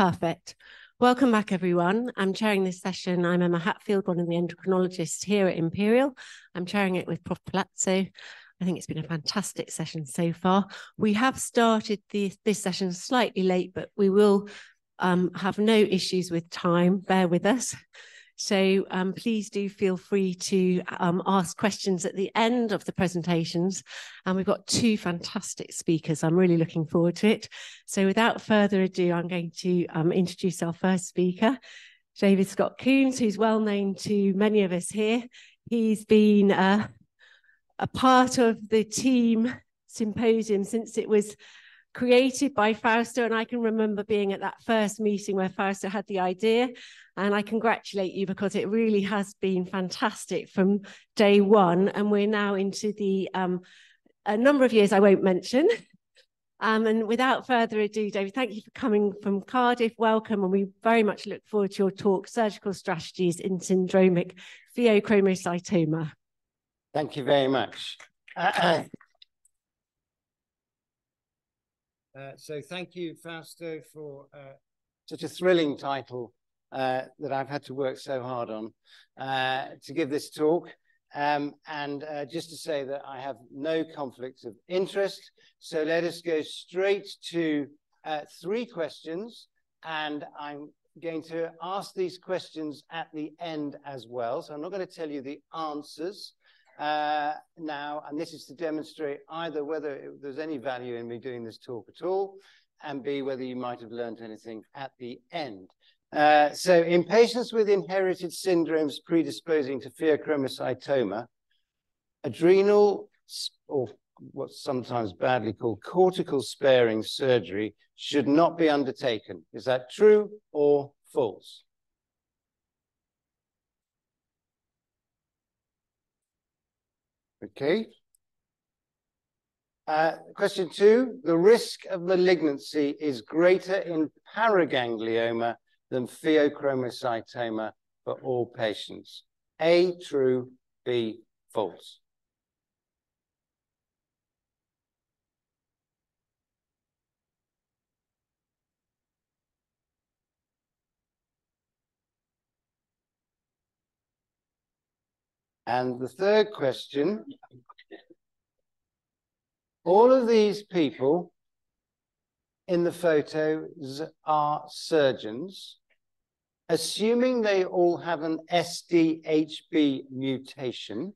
Perfect. Welcome back, everyone. I'm chairing this session. I'm Emma Hatfield, one of the endocrinologists here at Imperial. I'm chairing it with Prof. Palazzo. I think it's been a fantastic session so far. We have started the, this session slightly late, but we will um, have no issues with time. Bear with us. So um, please do feel free to um, ask questions at the end of the presentations. And we've got two fantastic speakers. I'm really looking forward to it. So without further ado, I'm going to um, introduce our first speaker, David Scott Coombes, who's well known to many of us here. He's been uh, a part of the team symposium since it was created by Fausto. And I can remember being at that first meeting where Fausto had the idea and I congratulate you because it really has been fantastic from day one. And we're now into the um, a number of years I won't mention. Um, and without further ado, David, thank you for coming from Cardiff. Welcome. And we very much look forward to your talk, Surgical Strategies in Syndromic Pheochromocytoma. Thank you very much. uh, so thank you, Fausto, for uh, such a thrilling title uh, that I've had to work so hard on uh, to give this talk. Um, and uh, just to say that I have no conflicts of interest. So let us go straight to three questions. And I'm going to ask these questions at the end as well. So I'm not going to tell you the answers. Uh, now, and this is to demonstrate either whether it, there's any value in me doing this talk at all, and B, whether you might have learned anything at the end. Uh, so in patients with inherited syndromes predisposing to pheochromocytoma, adrenal or what's sometimes badly called cortical sparing surgery should not be undertaken. Is that true or false? Okay. Uh, question two, the risk of malignancy is greater in paraganglioma than pheochromocytoma for all patients. A, true, B, false. And the third question, all of these people in the photos are surgeons assuming they all have an SDHB mutation,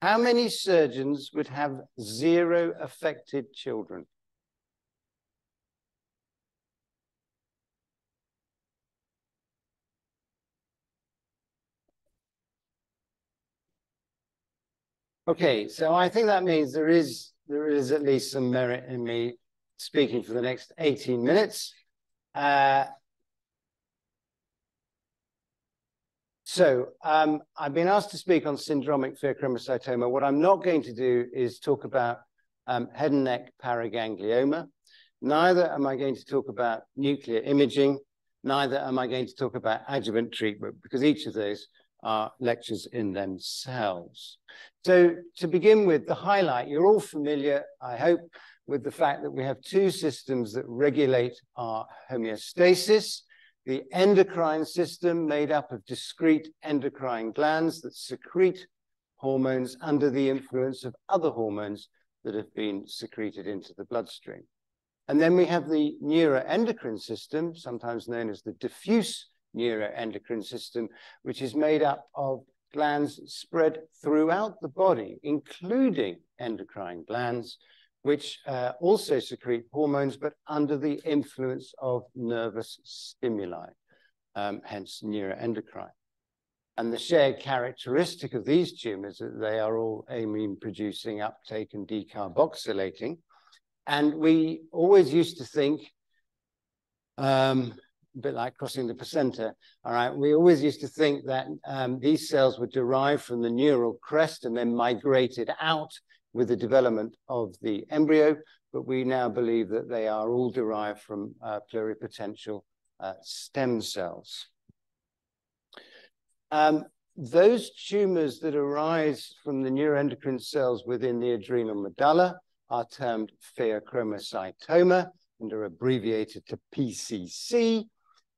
how many surgeons would have zero affected children? Okay, so I think that means there is there is at least some merit in me speaking for the next 18 minutes. Uh, So um, I've been asked to speak on syndromic pheochromocytoma. What I'm not going to do is talk about um, head and neck paraganglioma. Neither am I going to talk about nuclear imaging. Neither am I going to talk about adjuvant treatment because each of those are lectures in themselves. So to begin with, the highlight, you're all familiar, I hope, with the fact that we have two systems that regulate our homeostasis the endocrine system made up of discrete endocrine glands that secrete hormones under the influence of other hormones that have been secreted into the bloodstream. And then we have the neuroendocrine system, sometimes known as the diffuse neuroendocrine system, which is made up of glands spread throughout the body, including endocrine glands, which uh, also secrete hormones, but under the influence of nervous stimuli, um, hence neuroendocrine. And the shared characteristic of these tumors is that they are all amine producing, uptake, and decarboxylating. And we always used to think, um, a bit like crossing the placenta, all right, we always used to think that um, these cells were derived from the neural crest and then migrated out with the development of the embryo, but we now believe that they are all derived from uh, pluripotential uh, stem cells. Um, those tumors that arise from the neuroendocrine cells within the adrenal medulla are termed pheochromocytoma, and are abbreviated to PCC,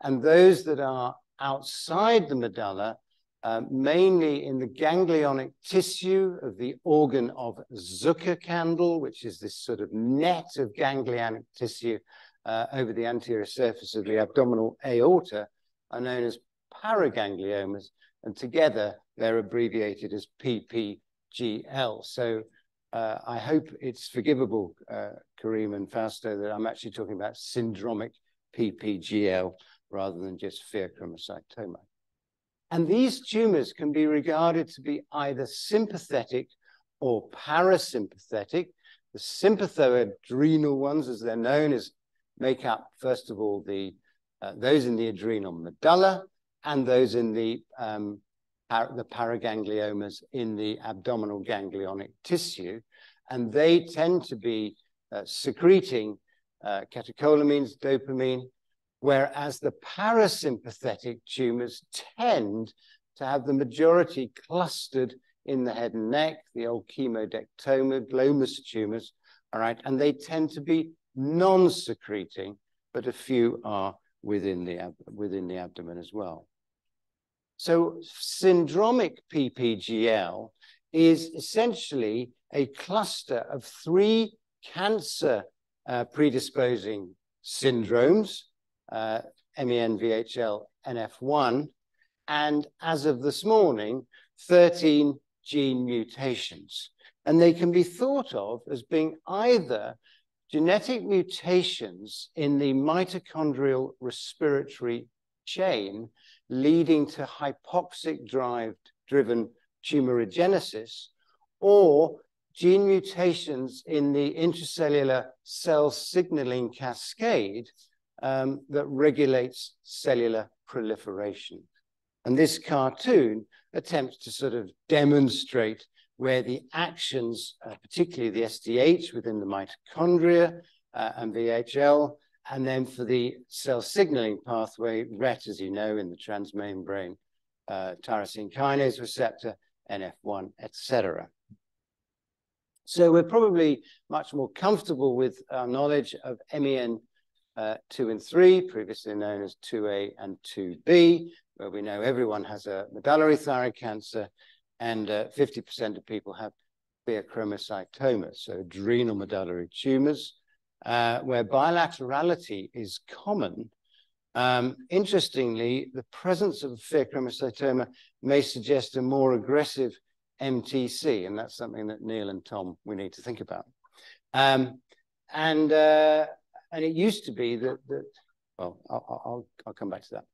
and those that are outside the medulla, uh, mainly in the ganglionic tissue of the organ of Zuckerkandl, which is this sort of net of ganglionic tissue uh, over the anterior surface of the abdominal aorta, are known as paragangliomas, and together they're abbreviated as PPGL. So uh, I hope it's forgivable, uh, Karim and Fausto, that I'm actually talking about syndromic PPGL rather than just pheochromocytoma. And these tumors can be regarded to be either sympathetic or parasympathetic. The sympathoadrenal ones, as they're known, is make up, first of all, the uh, those in the adrenal medulla and those in the um, par the paragangliomas in the abdominal ganglionic tissue. And they tend to be uh, secreting uh, catecholamines, dopamine, whereas the parasympathetic tumors tend to have the majority clustered in the head and neck, the old chemodectoma, glomus tumors, all right, and they tend to be non-secreting, but a few are within the, within the abdomen as well. So syndromic PPGL is essentially a cluster of three cancer uh, predisposing syndromes, Uh, MEN, VHL, NF1, and as of this morning, 13 gene mutations. And they can be thought of as being either genetic mutations in the mitochondrial respiratory chain leading to hypoxic drive driven tumorigenesis or gene mutations in the intracellular cell signaling cascade um, that regulates cellular proliferation. And this cartoon attempts to sort of demonstrate where the actions, uh, particularly the SDH within the mitochondria uh, and VHL, and then for the cell signaling pathway, RET, as you know, in the transmembrane uh, tyrosine kinase receptor, NF1, etc. So we're probably much more comfortable with our knowledge of MEN uh, 2 and 3, previously known as 2A and 2B, where we know everyone has a medullary thyroid cancer and 50% uh, of people have pheochromocytomas, so adrenal medullary tumors, uh, where bilaterality is common. Um, interestingly, the presence of pheochromocytoma may suggest a more aggressive MTC, and that's something that Neil and Tom we need to think about. Um, and uh, and it used to be that that well, I'll, I'll, I'll come back to that.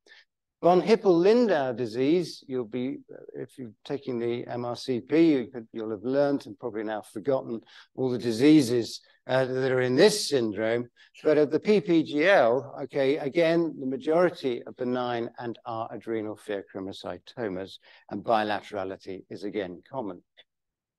Von Hippel-Lindau disease, you'll be, if you're taking the MRCP, you could, you'll have learned and probably now forgotten all the diseases uh, that are in this syndrome. But of the PPGL, okay, again, the majority are benign and are adrenal pheochromocytomas, and bilaterality is again common.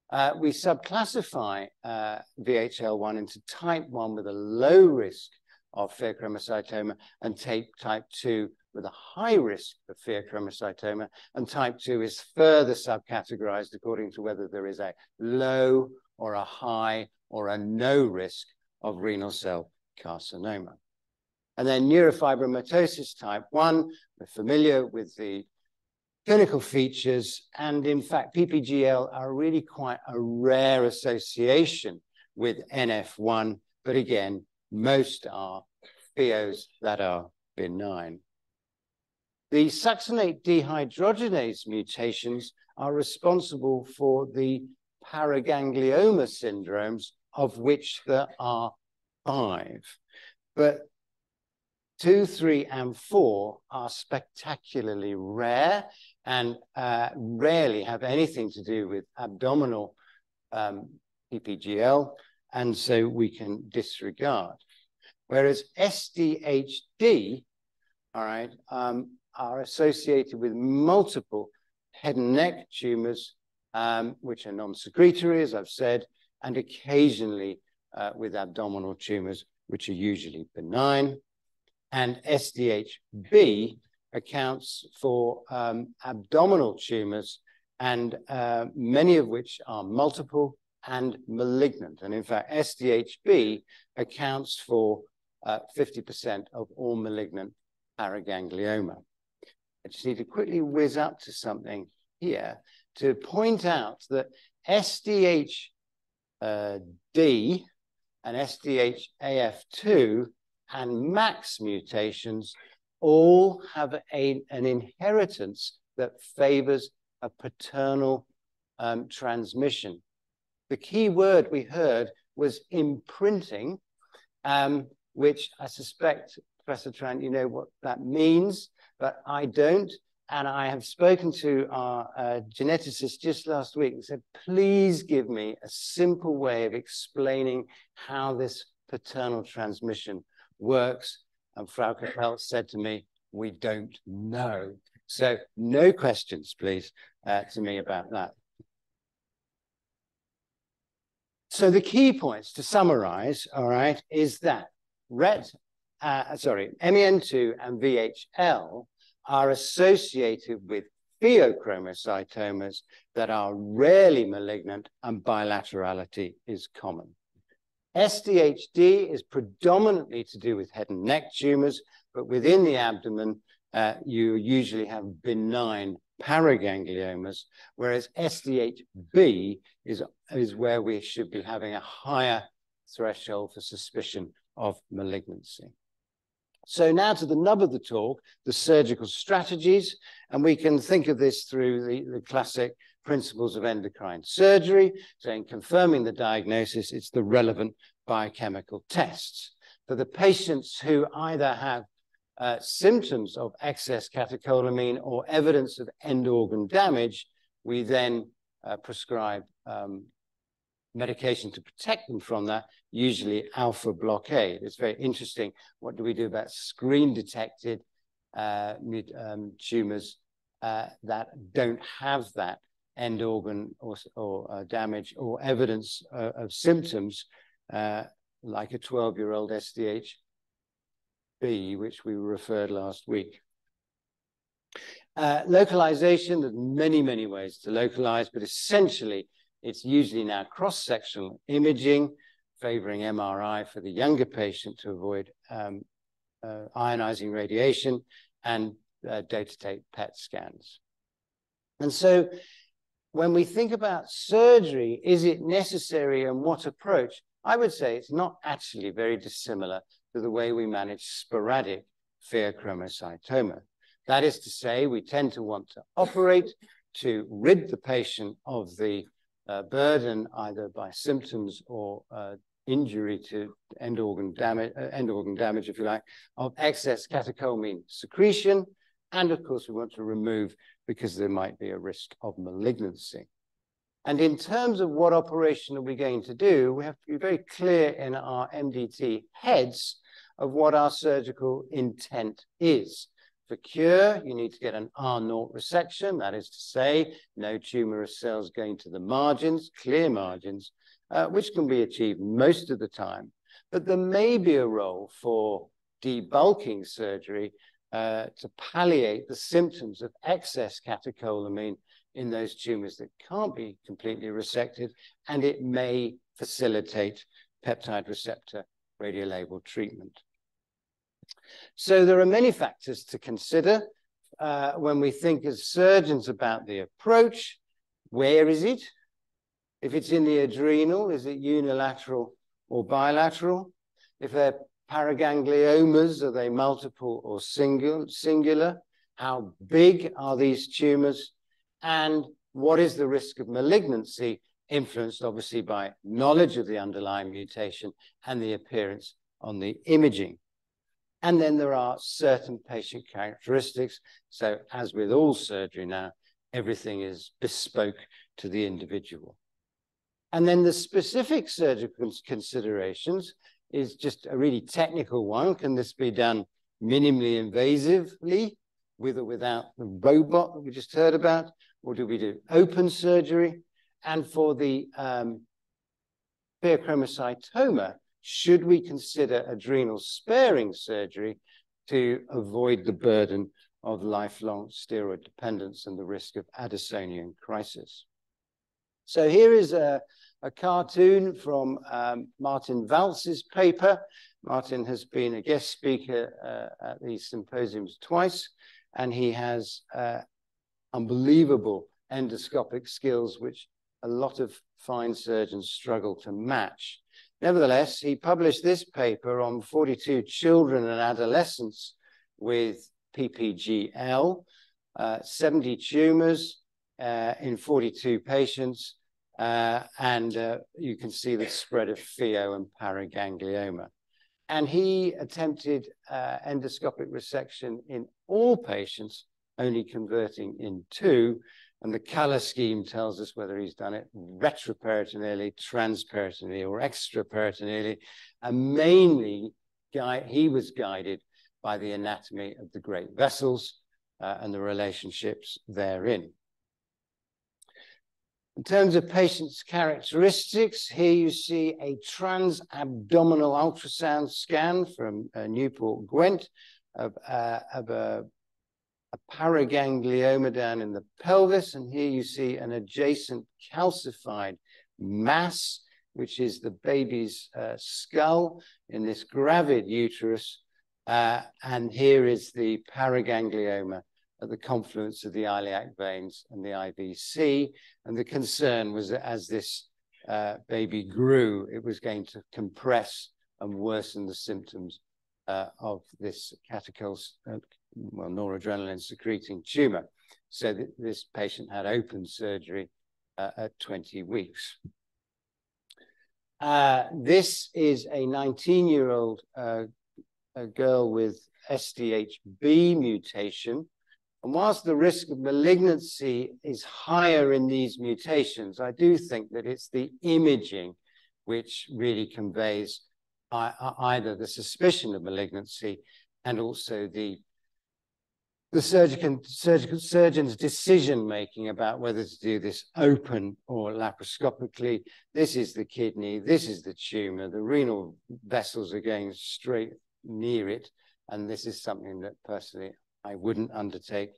Uh, we subclassify uh, VHL1 into type 1 with a low risk of pheochromocytoma and take type 2 with a high risk of pheochromocytoma, and type 2 is further subcategorized according to whether there is a low or a high or a no risk of renal cell carcinoma. And then neurofibromatosis type 1, we're familiar with the clinical features, and in fact, PPGL are really quite a rare association with NF1, but again, most are pheos that are benign. The succinate dehydrogenase mutations are responsible for the paraganglioma syndromes, of which there are five. But two, three, and four are spectacularly rare and uh, rarely have anything to do with abdominal um, PPGL, and so we can disregard. Whereas SDHD, all right, um, are associated with multiple head and neck tumors, um, which are non-secretory, as I've said, and occasionally uh, with abdominal tumors, which are usually benign. And SDHB accounts for um, abdominal tumors, and uh, many of which are multiple and malignant. And in fact, SDHB accounts for 50% of all malignant paraganglioma. I just need to quickly whiz up to something here to point out that SDHD uh, and SDHAF2 and MAX mutations all have a, an inheritance that favors a paternal um, transmission. The key word we heard was imprinting, um, which I suspect, Professor Trant, you know what that means, but I don't. And I have spoken to our uh, geneticist just last week and said, please give me a simple way of explaining how this paternal transmission works. And Frau Capel said to me, we don't know. So no questions, please, uh, to me about that. So the key points to summarize, all right, is that RET, uh, sorry, MEN2 and VHL are associated with pheochromocytomas that are rarely malignant and bilaterality is common. SDHD is predominantly to do with head and neck tumors, but within the abdomen, uh, you usually have benign paragangliomas, whereas SDHB is, is where we should be having a higher threshold for suspicion of malignancy. So now to the nub of the talk, the surgical strategies, and we can think of this through the, the classic principles of endocrine surgery. So in confirming the diagnosis, it's the relevant biochemical tests. For the patients who either have uh, symptoms of excess catecholamine or evidence of end organ damage, we then uh, prescribe um, medication to protect them from that, usually alpha blockade. It's very interesting. What do we do about screen detected uh, um, tumors uh, that don't have that end organ or, or uh, damage or evidence uh, of symptoms uh, like a 12 year old SDH B, which we referred last week. Uh, localization, there's many, many ways to localize, but essentially it's usually now cross-sectional imaging, favoring MRI for the younger patient to avoid um, uh, ionizing radiation and uh, Dotatate PET scans. And so when we think about surgery, is it necessary and what approach? I would say it's not actually very dissimilar to the way we manage sporadic pheochromocytoma. That is to say, we tend to want to operate to rid the patient of the uh, burden either by symptoms or uh, injury to end organ damage, uh, end organ damage, if you like, of excess catecholamine secretion. And of course, we want to remove because there might be a risk of malignancy. And in terms of what operation are we going to do, we have to be very clear in our MDT heads of what our surgical intent is. For cure, you need to get an R0 resection, that is to say, no tumorous cells going to the margins, clear margins, uh, which can be achieved most of the time. But there may be a role for debulking surgery uh, to palliate the symptoms of excess catecholamine in those tumors that can't be completely resected, and it may facilitate peptide receptor radiolabel treatment. So there are many factors to consider uh, when we think as surgeons about the approach. Where is it? If it's in the adrenal, is it unilateral or bilateral? If they're paragangliomas, are they multiple or singular? How big are these tumors? And what is the risk of malignancy, influenced obviously by knowledge of the underlying mutation and the appearance on the imaging. And then there are certain patient characteristics. So as with all surgery now, everything is bespoke to the individual. And then the specific surgical considerations is just a really technical one. Can this be done minimally invasively with or without the robot that we just heard about? Or do we do open surgery? And for the um, pheochromocytoma, should we consider adrenal sparing surgery to avoid the burden of lifelong steroid dependence and the risk of Addisonian crisis? So here is a, a cartoon from um, Martin Walz's paper, Martin has been a guest speaker uh, at these symposiums twice, and he has uh, unbelievable endoscopic skills, which a lot of fine surgeons struggle to match. Nevertheless, he published this paper on 42 children and adolescents with PPGL, uh, 70 tumors uh, in 42 patients, uh, and uh, you can see the spread of pheo and paraganglioma. And he attempted uh, endoscopic resection in all patients, only converting in two. And the color scheme tells us whether he's done it retroperitoneally, transperitoneally, or extraperitoneally. And mainly, he was guided by the anatomy of the great vessels uh, and the relationships therein. In terms of patient's characteristics, here you see a trans-abdominal ultrasound scan from uh, Newport Gwent of, uh, of a, a, paraganglioma down in the pelvis. And here you see an adjacent calcified mass, which is the baby's uh, skull in this gravid uterus. Uh, and here is the paraganglioma at the confluence of the iliac veins and the IVC. And the concern was that as this uh, baby grew, it was going to compress and worsen the symptoms uh, of this catechol, uh, well, noradrenaline secreting tumor. So th this patient had open surgery uh, at 20 weeks. Uh, this is a 19 year old uh, girl with SDHB mutation and whilst the risk of malignancy is higher in these mutations, I do think that it's the imaging which really conveys either the suspicion of malignancy and also the the surgical, surgical surgeon's decision making about whether to do this open or laparoscopically. This is the kidney, this is the tumor, the renal vessels are going straight near it. And this is something that personally I wouldn't undertake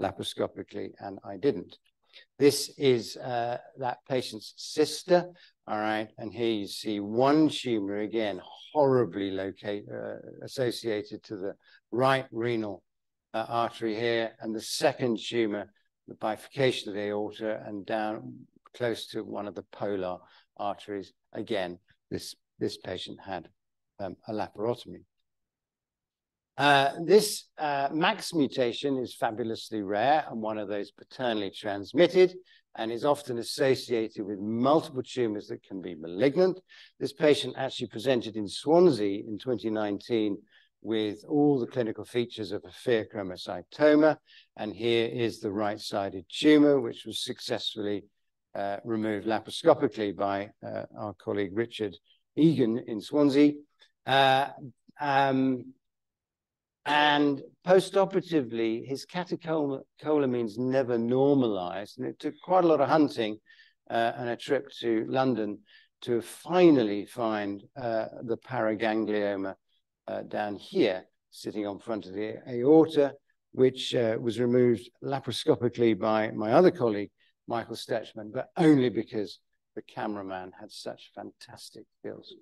laparoscopically, and I didn't. This is uh, that patient's sister, all right, and here you see one tumor, again, horribly located, uh, associated to the right renal uh, artery here, and the second tumor, the bifurcation of the aorta, and down close to one of the polar arteries. Again, this, this patient had um, a laparotomy. Uh, this uh, MAX mutation is fabulously rare and one of those paternally transmitted and is often associated with multiple tumors that can be malignant. This patient actually presented in Swansea in 2019 with all the clinical features of a pheochromocytoma. And here is the right-sided tumor, which was successfully uh, removed laparoscopically by uh, our colleague Richard Egan in Swansea. Uh, um, and postoperatively, his catecholamines never normalized. And it took quite a lot of hunting uh, and a trip to London to finally find uh, the paraganglioma uh, down here, sitting on front of the aorta, which uh, was removed laparoscopically by my other colleague, Michael Stechman, but only because the cameraman had such fantastic skills.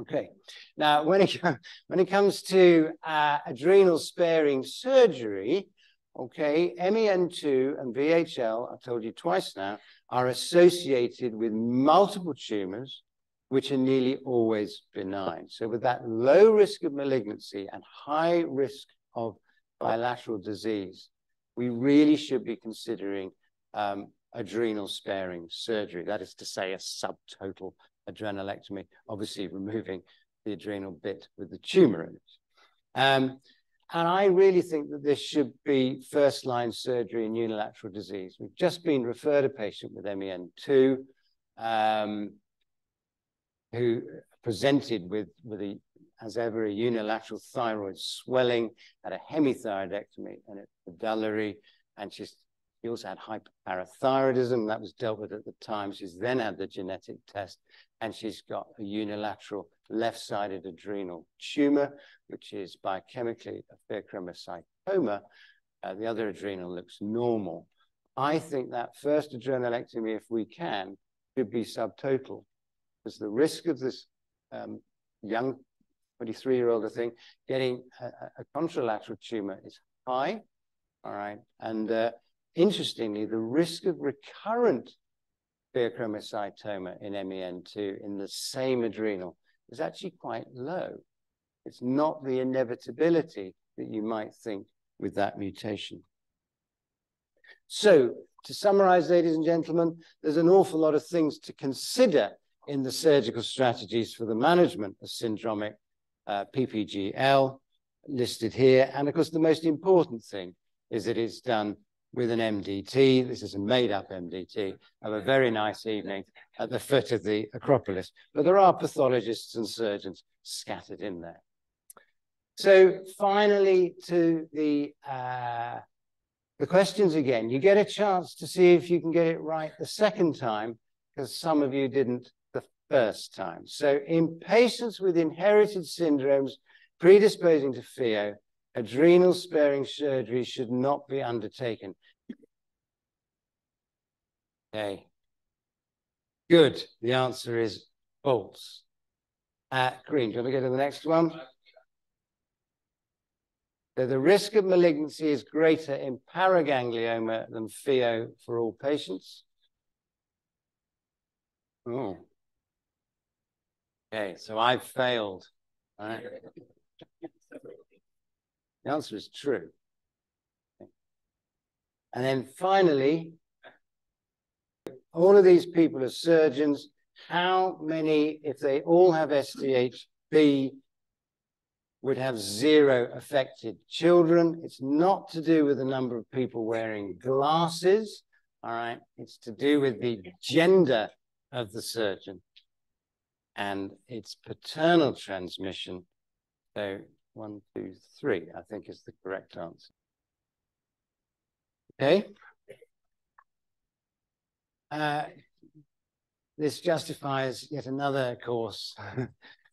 Okay. Now, when it, when it comes to uh, adrenal sparing surgery, okay, MEN2 and VHL, I've told you twice now, are associated with multiple tumors, which are nearly always benign. So with that low risk of malignancy and high risk of bilateral disease, we really should be considering um, adrenal sparing surgery. That is to say, a subtotal adrenalectomy, obviously removing the adrenal bit with the tumor in it. Um, and I really think that this should be first line surgery in unilateral disease. We've just been referred a patient with MEN2 um, who presented with, with a, as ever, a unilateral thyroid swelling, had a hemithyroidectomy and a medullary, and she's she also had hyperparathyroidism that was dealt with at the time. She's then had the genetic test and she's got a unilateral left-sided adrenal tumor, which is biochemically a pheochromocytoma. Uh, the other adrenal looks normal. I think that first adrenalectomy, if we can, should be subtotal, because the risk of this um, young 23-year-old, I think, getting a, a contralateral tumor is high. All right. And uh, interestingly, the risk of recurrent pheochromocytoma in MEN2 in the same adrenal is actually quite low. It's not the inevitability that you might think with that mutation. So, to summarize, ladies and gentlemen, there's an awful lot of things to consider in the surgical strategies for the management of syndromic uh, PPGL listed here. And of course, the most important thing is that it's done with an MDT. This is a made up MDT of a very nice evening at the foot of the Acropolis. But there are pathologists and surgeons scattered in there. So finally to the, uh, the questions again. You get a chance to see if you can get it right the second time because some of you didn't the first time. So in patients with inherited syndromes predisposing to pheo, adrenal sparing surgery should not be undertaken. Okay. Good. The answer is false. Uh, green, do you want to go to the next one? So the risk of malignancy is greater in paraganglioma than pheo for all patients. Oh. Okay, so I've failed. Right. The answer is true. And then finally, all of these people are surgeons. How many, if they all have SDHB, would have zero affected children? It's not to do with the number of people wearing glasses. All right. It's to do with the gender of the surgeon and its paternal transmission. So one, two, three, I think is the correct answer. Okay. Uh, this justifies yet another course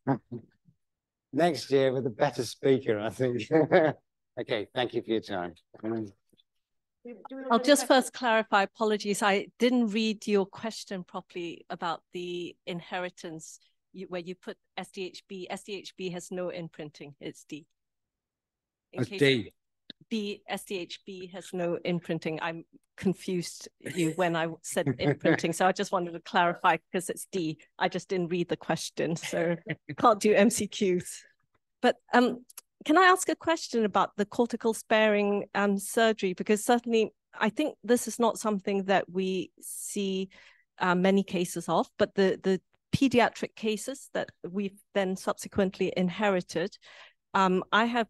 next year with a better speaker, I think. okay, thank you for your time. I'll just first clarify, apologies, I didn't read your question properly about the inheritance you, where you put SDHB. SDHB has no imprinting. It's D. In it's D. B SDHB has no imprinting. I'm confused you when I said imprinting, so I just wanted to clarify because it's D. I just didn't read the question, so can't do MCQs. But um, can I ask a question about the cortical sparing um, surgery? Because certainly, I think this is not something that we see uh, many cases of, but the the pediatric cases that we've then subsequently inherited. Um, I have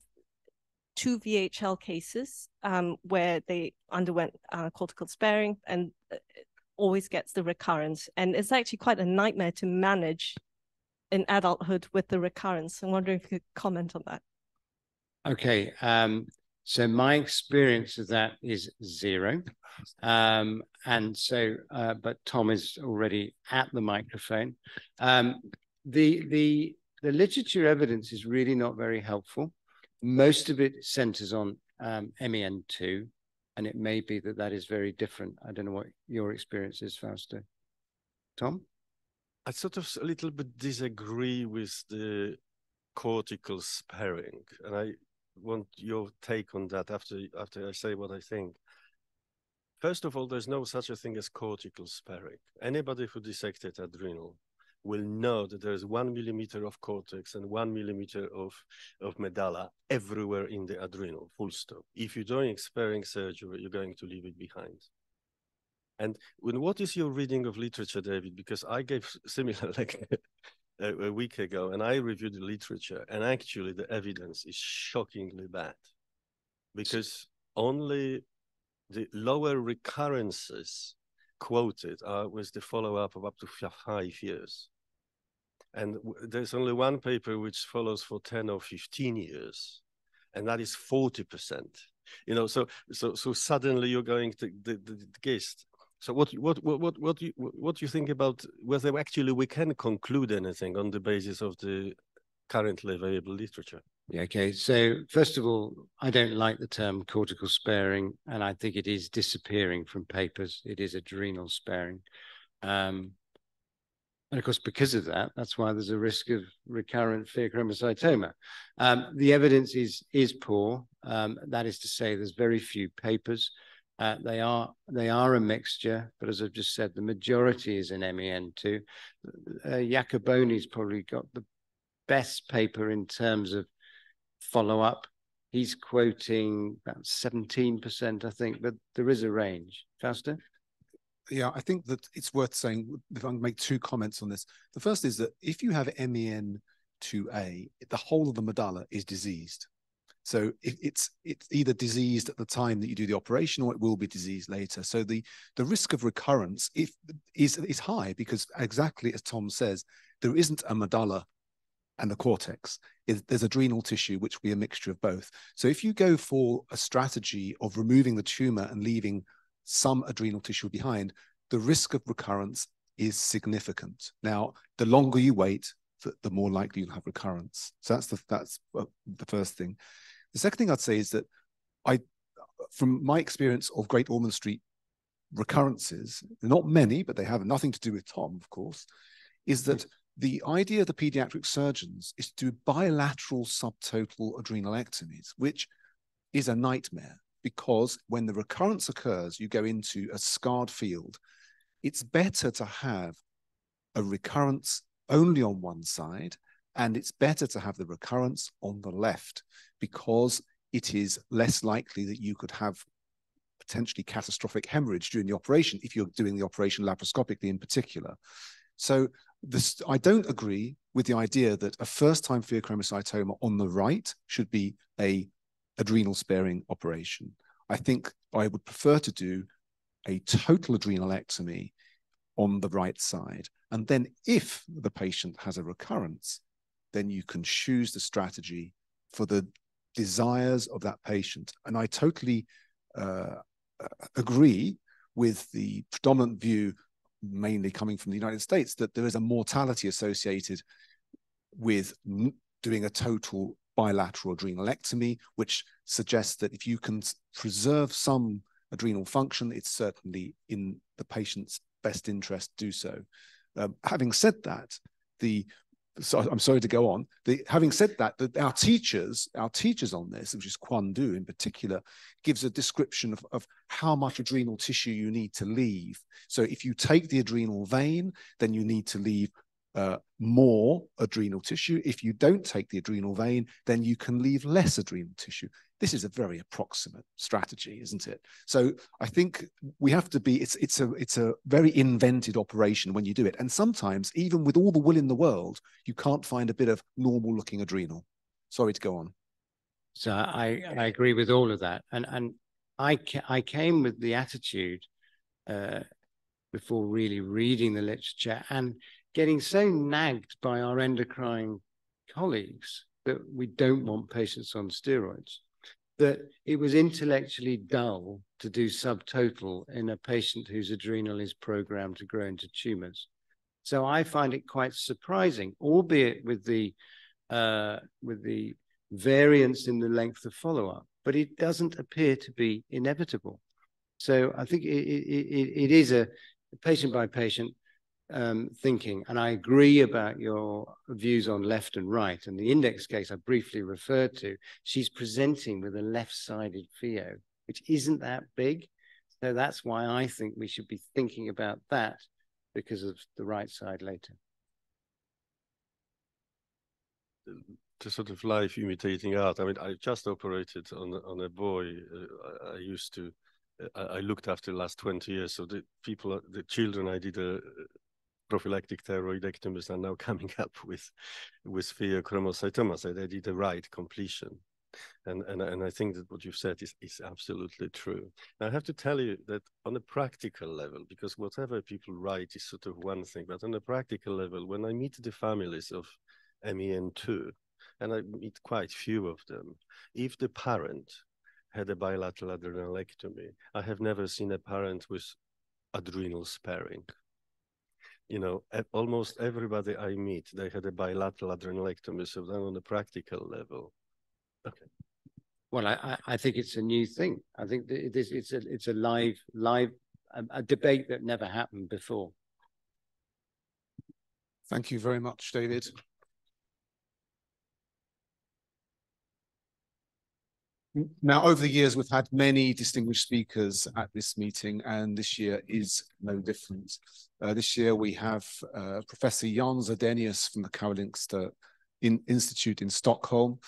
two VHL cases um, where they underwent uh, cortical sparing and uh, always gets the recurrence. And it's actually quite a nightmare to manage in adulthood with the recurrence. I'm wondering if you could comment on that. Okay. Um, so my experience of that is zero. Um, and so, uh, but Tom is already at the microphone. Um, the, the, the literature evidence is really not very helpful. Most of it centers on um, MEN2, and it may be that that is very different. I don't know what your experience is, Fausto. Tom? I sort of a little bit disagree with the cortical sparing, and I want your take on that after after I say what I think. First of all, there's no such a thing as cortical sparing. Anybody who dissected adrenal will know that there's one millimeter of cortex and one millimeter of, of medulla everywhere in the adrenal, full stop. If you're doing sparing surgery, you're going to leave it behind. And when, what is your reading of literature, David? Because I gave similar lecture a, a week ago and I reviewed the literature and actually the evidence is shockingly bad because only the lower recurrences quoted are with the follow-up of up to five years. And there's only one paper which follows for 10 or 15 years, and that is 40%. You know, so so so suddenly you're going to the, the, the guest. So what what what what what do you what do you think about whether actually we can conclude anything on the basis of the currently available literature? Yeah, okay. So first of all, I don't like the term cortical sparing, and I think it is disappearing from papers. It is adrenal sparing. Um, And of course, because of that, that's why there's a risk of recurrent pheochromocytoma. Um, the evidence is is poor. Um, that is to say, there's very few papers. Uh, they are they are a mixture, but as I've just said, the majority is in MEN2. Uh, Iacobone's probably got the best paper in terms of follow up. He's quoting about 17%, I think, but there is a range. Fausto? Yeah, I think that it's worth saying if I can make two comments on this. The first is that if you have MEN2A, the whole of the medulla is diseased. So it, it's it's either diseased at the time that you do the operation, or it will be diseased later. So the the risk of recurrence if is is high because exactly as Tom says, there isn't a medulla and the cortex. There's adrenal tissue, which will be a mixture of both. So if you go for a strategy of removing the tumor and leaving some adrenal tissue behind, the risk of recurrence is significant. Now, the longer you wait, the, the more likely you'll have recurrence. So that's the that's uh, the first thing. The second thing I'd say is that I, from my experience of Great Ormond Street recurrences, not many, but they have nothing to do with Tom, of course, is that the idea of the pediatric surgeons is to do bilateral subtotal adrenalectomies, which is a nightmare because when the recurrence occurs, you go into a scarred field. It's better to have a recurrence only on one side, and it's better to have the recurrence on the left because it is less likely that you could have potentially catastrophic hemorrhage during the operation if you're doing the operation laparoscopically in particular. So this, I don't agree with the idea that a first-time pheochromocytoma on the right should be a adrenal sparing operation. I think I would prefer to do a total adrenalectomy on the right side. And then if the patient has a recurrence, then you can choose the strategy for the desires of that patient. And I totally uh, agree with the predominant view, mainly coming from the United States, that there is a mortality associated with doing a total bilateral adrenalectomy, which suggests that if you can preserve some adrenal function, it's certainly in the patient's best interest to do so. Um, having said that, the so I'm sorry to go on. The, having said that, that our teachers, our teachers on this, which is Quan Duh in particular, gives a description of, of how much adrenal tissue you need to leave. So if you take the adrenal vein, then you need to leave uh, more adrenal tissue. If you don't take the adrenal vein, then you can leave less adrenal tissue. This is a very approximate strategy, isn't it? So I think we have to be. It's it's a it's a very invented operation when you do it, and sometimes even with all the will in the world, you can't find a bit of normal looking adrenal. Sorry to go on. So I I agree with all of that, and and I I came with the attitude. Uh, before really reading the literature and getting so nagged by our endocrine colleagues that we don't want patients on steroids that it was intellectually dull to do subtotal in a patient whose adrenal is programmed to grow into tumors. So I find it quite surprising, albeit with the uh, with the variance in the length of follow-up, but it doesn't appear to be inevitable. So I think it, it, it is a patient by patient um, thinking, and I agree about your views on left and right. And the index case I briefly referred to, she's presenting with a left-sided pheo, which isn't that big. So that's why I think we should be thinking about that because of the right side later. To sort of life imitating art. I mean, I just operated on on a boy. Uh, I used to. I, I looked after the last 20 years. So the people, the children I did a, prophylactic thyroidectomies are now coming up with with. So they did the right completion. And, and, and I think that what you've said is, is absolutely true. I have to tell you that on a practical level, because whatever people write is sort of one thing, but on a practical level, when I meet the families of MEN2, and I meet quite few of them, if the parent had a bilateral adrenalectomy, I have never seen a parent with adrenal sparing you know, almost everybody I meet, they had a bilateral adrenalectomy. So then on the practical level, okay. Well, I, I think it's a new thing. I think it is, it's a, it's a live, live, a, a debate that never happened before. Thank you very much, David. Now, over the years, we've had many distinguished speakers at this meeting, and this year is no different. Uh, this year, we have uh, Professor Jan Zedenius from the Karolinska in Institute in Stockholm.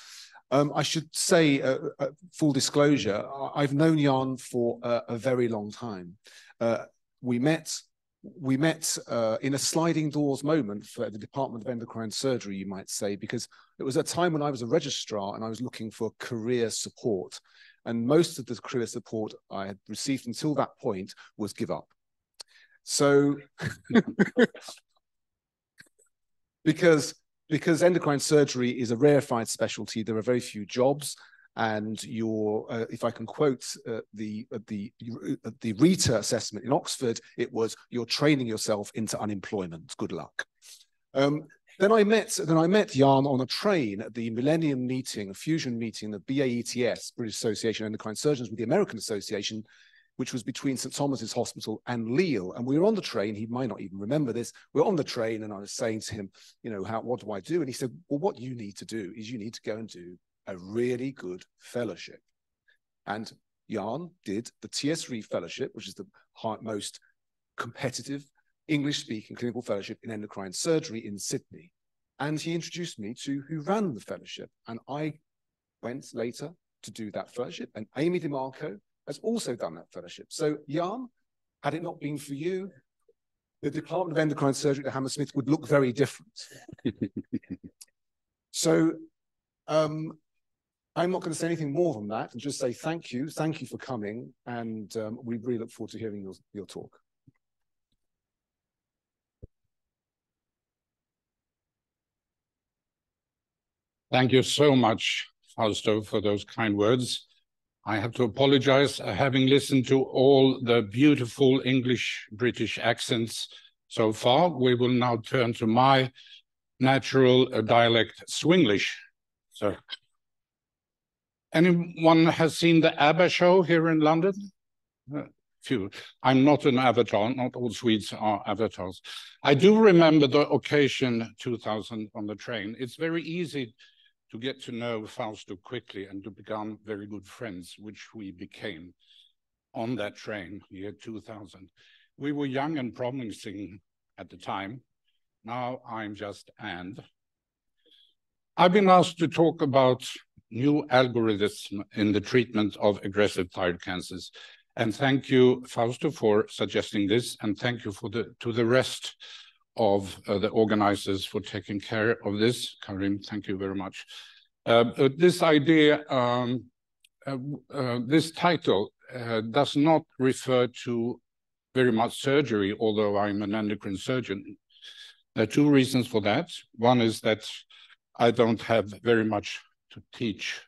Um, I should say, uh, uh full disclosure, I've known Jan for a very long time. Uh, we met we met uh, in a sliding doors moment for the Department of Endocrine Surgery, you might say, because it was a time when I was a registrar and I was looking for career support. And most of the career support I had received until that point was give up. So, because because endocrine surgery is a rarefied specialty, there are very few jobs and your, uh, if I can quote uh, the uh, the uh, the Rita assessment in Oxford, it was you're training yourself into unemployment. Good luck. Um, then I met then I met Jan on a train at the Millennium meeting, a fusion meeting, the BAETS, British Association of Endocrine Surgeons, with the American Association, which was between St Thomas's Hospital and Lille. And we were on the train. He might not even remember this. We we're on the train, and I was saying to him, you know, how what do I do? And he said, well, what you need to do is you need to go and do a really good fellowship. And Jan did the TS Reeve Fellowship, which is the most competitive English speaking clinical fellowship in endocrine surgery in Sydney. And he introduced me to who ran the fellowship. And I went later to do that fellowship. And Aimee Di Marco has also done that fellowship. So, Jan, had it not been for you, the Department of Endocrine Surgery at Hammersmith would look very different. so, um, I'm not going to say anything more than that and just say thank you. Thank you for coming. And um, we really look forward to hearing your, your talk. Thank you so much, Fausto, for those kind words. I have to apologize. Uh, having listened to all the beautiful English British accents so far, we will now turn to my natural uh, dialect, Swinglish. So. Anyone has seen the ABBA show here in London? Few. I'm not an avatar, not all Swedes are avatars. I do remember the occasion 2000 on the train. It's very easy to get to know Fausto quickly and to become very good friends, which we became on that train year 2000. We were young and promising at the time. Now I'm just and. I've been asked to talk about new algorithms in the treatment of aggressive thyroid cancers. And thank you, Fausto, for suggesting this, and thank you for the to the rest of uh, the organizers for taking care of this. Karim, thank you very much. Uh, this idea, um, uh, uh this title uh, does not refer to very much surgery, although I'm an endocrine surgeon. There are two reasons for that. One is that I don't have very much to teach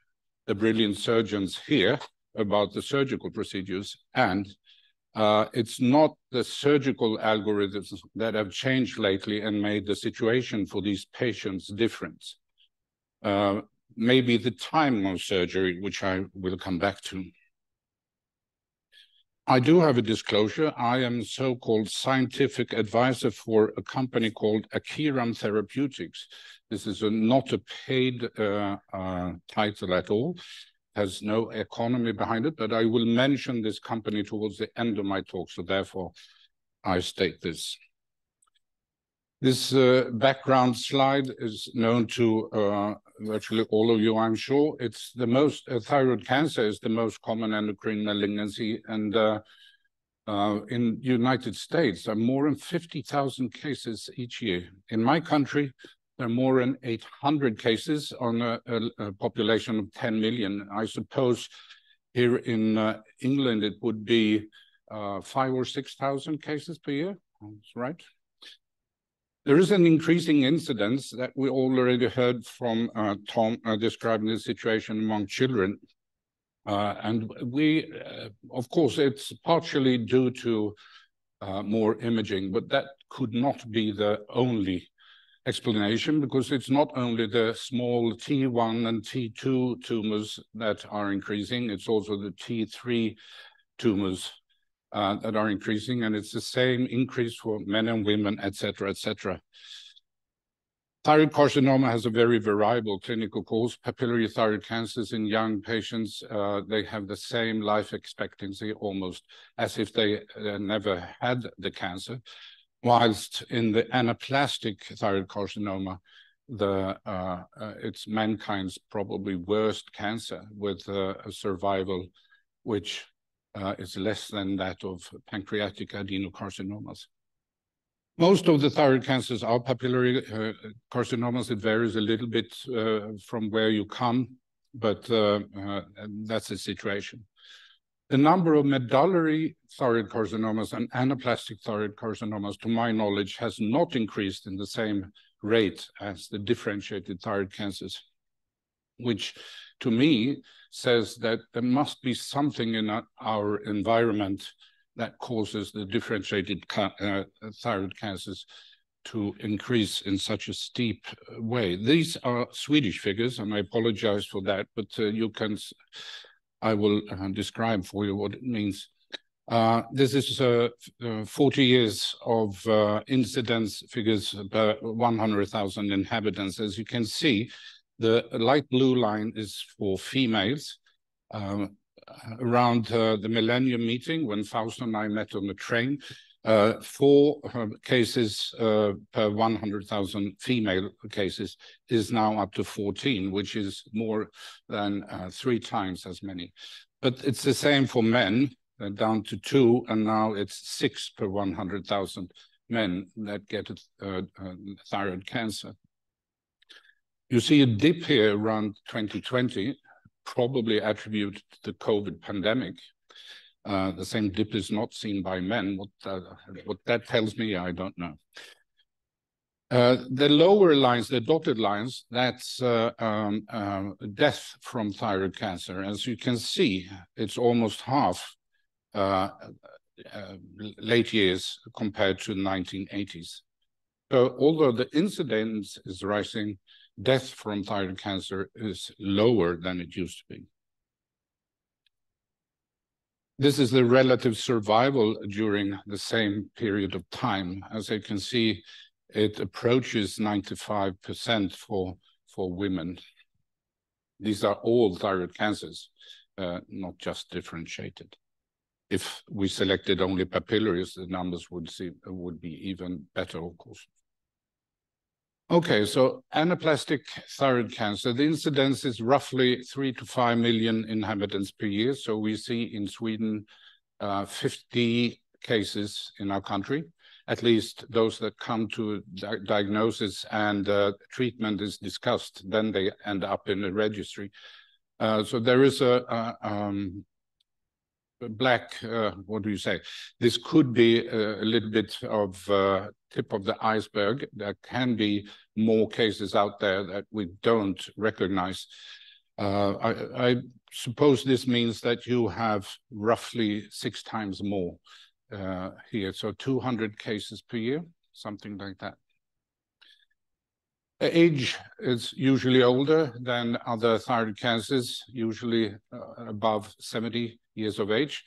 the brilliant surgeons here about the surgical procedures. And uh, it's not the surgical algorithms that have changed lately and made the situation for these patients different. Uh, maybe the time of surgery, which I will come back to. I do have a disclosure. I am so-called scientific advisor for a company called Akiram Therapeutics. This is a, not a paid uh, uh, title at all, has no economy behind it, but I will mention this company towards the end of my talk, so therefore I state this. This uh, background slide is known to uh, virtually all of you, I'm sure. It's the most, uh, thyroid cancer is the most common endocrine malignancy, and uh, uh, in United States, there are more than 50,000 cases each year. In my country, there are more than 800 cases on a, a, a population of 10 million. I suppose here in uh, England, it would be uh, five or 6,000 cases per year. That's right. There is an increasing incidence that we all already heard from uh, Tom uh, describing the situation among children. Uh, and we, uh, of course, it's partially due to more imaging, but that could not be the only explanation because it's not only the small T1 and T2 tumors that are increasing, it's also the T3 tumors uh, that are increasing, and it's the same increase for men and women, etc., etc. Thyroid carcinoma has a very variable clinical course. Papillary thyroid cancers in young patients, uh, they have the same life expectancy almost as if they uh, never had the cancer. Whilst in the anaplastic thyroid carcinoma, the uh, uh, it's mankind's probably worst cancer with uh, a survival which uh, is less than that of pancreatic adenocarcinomas. Most of the thyroid cancers are papillary uh, carcinomas. It varies a little bit uh, from where you come, but that's the situation. The number of medullary thyroid carcinomas and anaplastic thyroid carcinomas, to my knowledge, has not increased in the same rate as the differentiated thyroid cancers, which to me says that there must be something in our environment that causes the differentiated uh, thyroid cancers to increase in such a steep uh, way. These are Swedish figures, and I apologize for that, but uh, you can, I will uh, describe for you what it means. Uh, this is uh, 40 years of incidence figures per 100,000 inhabitants. As you can see, the light blue line is for females. Um, around uh, the Millennium meeting when Fausto and I met on the train, uh, four uh, cases uh, per 100,000 female cases is now up to 14, which is more than uh, three times as many. But it's the same for men, uh, down to two, and now it's six per 100,000 men that get thyroid cancer. You see a dip here around 2020, probably attributed to the COVID pandemic. Uh, the same dip is not seen by men. What, uh, what that tells me, I don't know. Uh, the lower lines, the dotted lines, that's uh, um, uh, death from thyroid cancer. As you can see, it's almost half late years compared to the 1980s. So although the incidence is rising, death from thyroid cancer is lower than it used to be. This is the relative survival during the same period of time. As you can see, it approaches 95% for, for women. These are all thyroid cancers, uh, not just differentiated. If we selected only papillaries, the numbers would, see, would be even better, of course. Okay, so anaplastic thyroid cancer, the incidence is roughly three to five million inhabitants per year. So we see in Sweden uh, 50 cases in our country, at least those that come to di diagnosis and uh, treatment is discussed, then they end up in a registry. Uh, so there is a, a um, black, uh, what do you say? This could be a, a little bit of uh, tip of the iceberg. There can be more cases out there that we don't recognize. Uh, I, I, suppose this means that you have roughly six times more uh, here. So 200 cases per year, something like that. Age is usually older than other thyroid cancers, usually uh, above 70 years of age.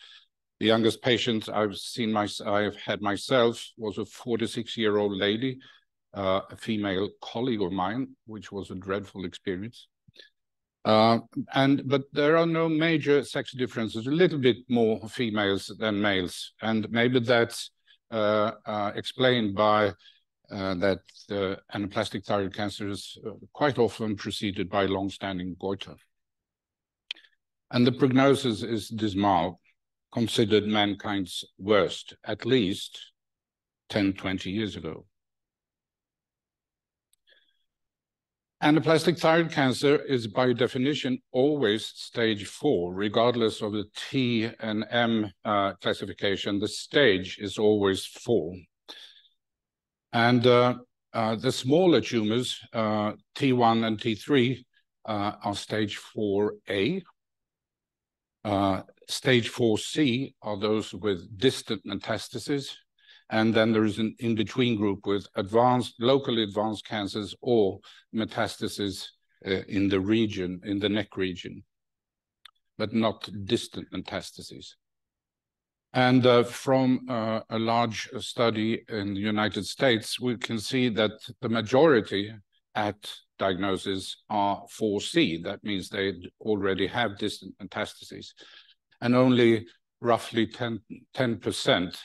The youngest patient I've seen my, I've had myself was a 46 year old lady, uh, a female colleague of mine, which was a dreadful experience. Uh, and but there are no major sex differences. A little bit more females than males, and maybe that's uh, uh explained by uh, that anaplastic thyroid cancer is uh, quite often preceded by long-standing goiter. And the prognosis is dismal, considered mankind's worst, at least 10, 20 years ago. Anaplastic thyroid cancer is by definition always stage four, regardless of the T and M uh, classification, the stage is always four. And uh, uh, the smaller tumors, uh, T1 and T3, uh, are stage 4A, uh, stage 4C are those with distant metastases. And then there is an in-between group with advanced, locally advanced cancers or metastases uh, in the region, in the neck region, but not distant metastases. And uh, from uh, a large study in the United States, we can see that the majority, at diagnosis are 4C. That means they already have distant metastases. And only roughly 10, 10%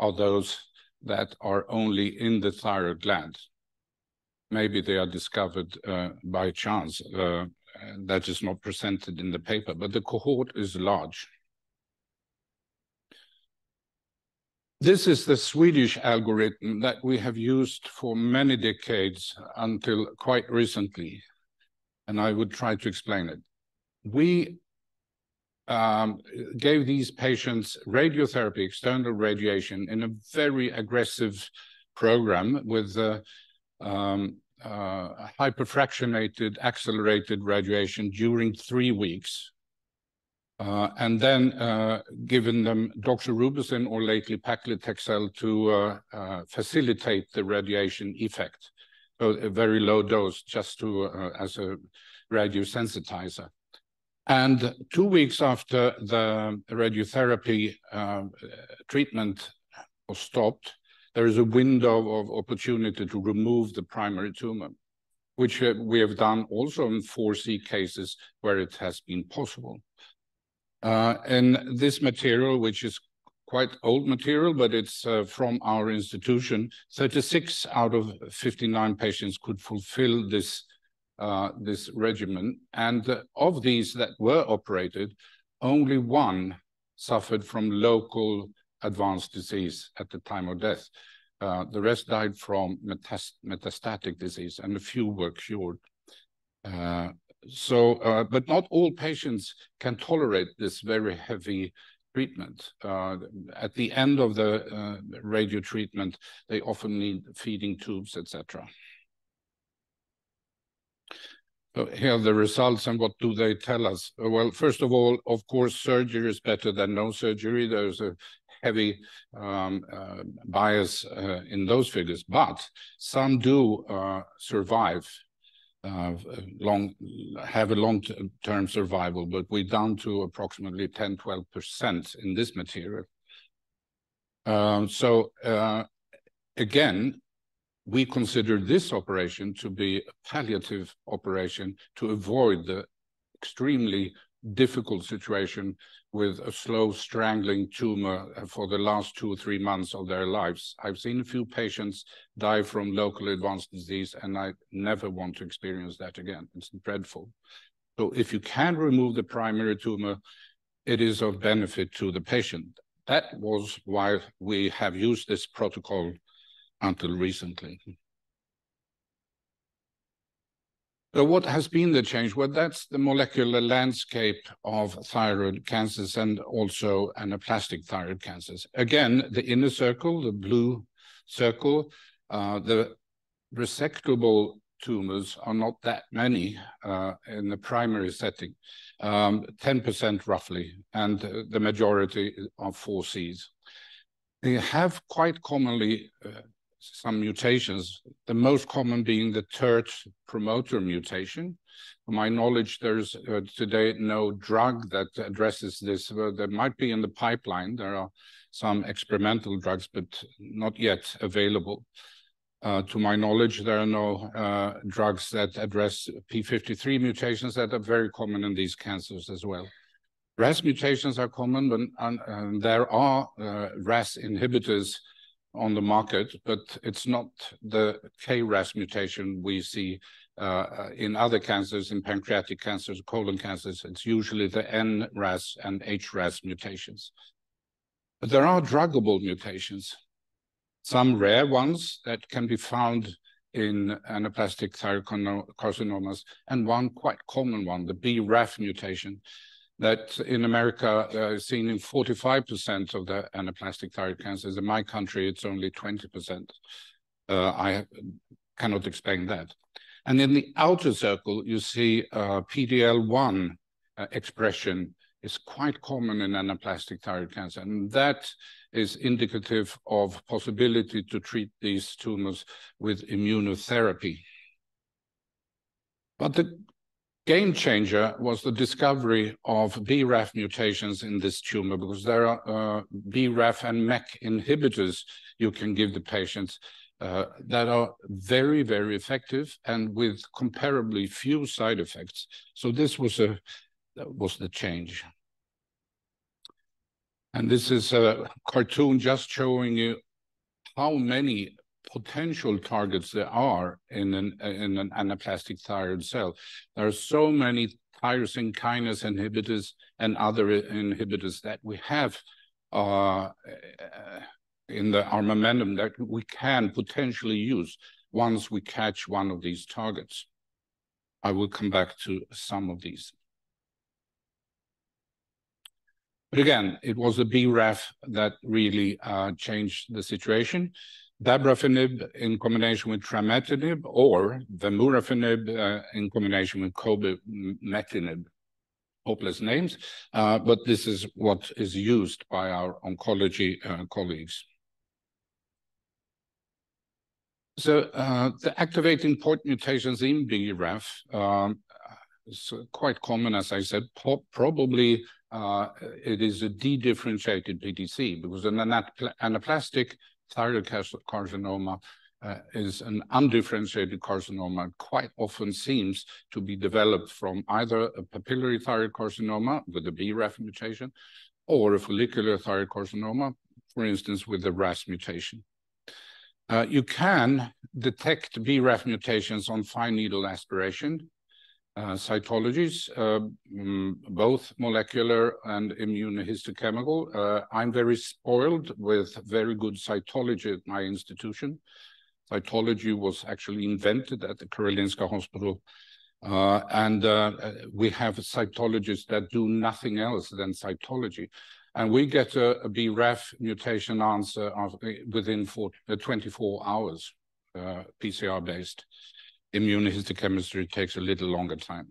are those that are only in the thyroid gland. Maybe they are discovered uh, by chance. Uh, that is not presented in the paper, but the cohort is large. This is the Swedish algorithm that we have used for many decades until quite recently, and I would try to explain it. We um, gave these patients radiotherapy, external radiation, in a very aggressive program with uh, um, uh, hyperfractionated accelerated radiation during three weeks. Uh, and then uh, given them doxorubicin or lately paclitaxel to uh, uh, facilitate the radiation effect. So a very low dose just to uh, as a radiosensitizer. And two weeks after the radiotherapy treatment was stopped, there is a window of opportunity to remove the primary tumor, which uh, we have done also in 4C cases where it has been possible. Uh, and this material, which is quite old material, but it's uh, from our institution, 36 out of 59 patients could fulfill this, uh, this regimen. And of these that were operated, only one suffered from local advanced disease at the time of death. Uh, the rest died from metast metastatic disease, and a few were cured. Uh, so, uh, but not all patients can tolerate this very heavy treatment. Uh, at the end of the uh, radio treatment, they often need feeding tubes, etc. So here are the results, and what do they tell us? Well, first of all, of course, surgery is better than no surgery. There's a heavy um, uh, bias uh, in those figures, but some do uh, survive uh, long have a long-term survival, but we're down to approximately 10, 12% in this material. Um, so uh, again, we consider this operation to be a palliative operation to avoid the extremely difficult situation with a slow strangling tumor uh, for the last two or three months of their lives. I've seen a few patients die from locally advanced disease, and I never want to experience that again. It's dreadful. So if you can remove the primary tumor, it is of benefit to the patient. That was why we have used this protocol until recently. So what has been the change? Well, that's the molecular landscape of thyroid cancers and also anaplastic thyroid cancers. Again, the inner circle, the blue circle, uh, the resectable tumors are not that many uh, in the primary setting, 10% um, roughly, and the majority are 4Cs. They have quite commonly uh, some mutations, the most common being the TERT promoter mutation. To my knowledge, there's uh, today no drug that addresses this. Uh, there might be in the pipeline. There are some experimental drugs, but not yet available. Uh, to my knowledge, there are no uh, drugs that address P53 mutations that are very common in these cancers as well. RAS mutations are common, but there are uh, RAS inhibitors on the market, but it's not the KRAS mutation we see uh, in other cancers, in pancreatic cancers, colon cancers. It's usually the NRAS and HRAS mutations. But there are druggable mutations, some rare ones that can be found in anaplastic thyrocarcinomas, and one quite common one, the BRAF mutation, that in America uh, is seen in 45% of the anaplastic thyroid cancers. In my country, it's only 20%. Uh, I cannot explain that. And in the outer circle, you see uh, PD-L1 uh, expression is quite common in anaplastic thyroid cancer. And that is indicative of possibility to treat these tumors with immunotherapy. But the game changer was the discovery of BRAF mutations in this tumor because there are uh, BRAF and MEK inhibitors you can give the patients. uh, that are very, very effective and with comparably few side effects. So this was a was the change. And this is a cartoon just showing you how many potential targets there are in an, in an anaplastic thyroid cell. There are so many tyrosine kinase inhibitors and other inhibitors that we have uh, in the armamentarium that we can potentially use once we catch one of these targets. I will come back to some of these. But again, it was the BRAF that really uh, changed the situation. Dabrafenib in combination with trametinib or vemurafenib uh, in combination with cobimetinib. Hopeless names, uh, but this is what is used by our oncology uh, colleagues. So uh, the activating point mutations in BRAF um, is quite common, as I said, probably uh, it is a dedifferentiated PTC because an anaplastic thyroid carcinoma uh, is an undifferentiated carcinoma quite often seems to be developed from either a papillary thyroid carcinoma with a BRAF mutation or a follicular thyroid carcinoma, for instance, with a RAS mutation. Uh, you can detect BRAF mutations on fine needle aspiration cytologies, uh, mm, both molecular and immunohistochemical. Uh, I'm very spoiled with very good cytology at my institution. Cytology was actually invented at the Karolinska Hospital. Uh, and uh, we have cytologists that do nothing else than cytology. And we get a, a BRAF mutation answer of, within four, 24 hours, PCR-based immunohistochemistry takes a little longer time.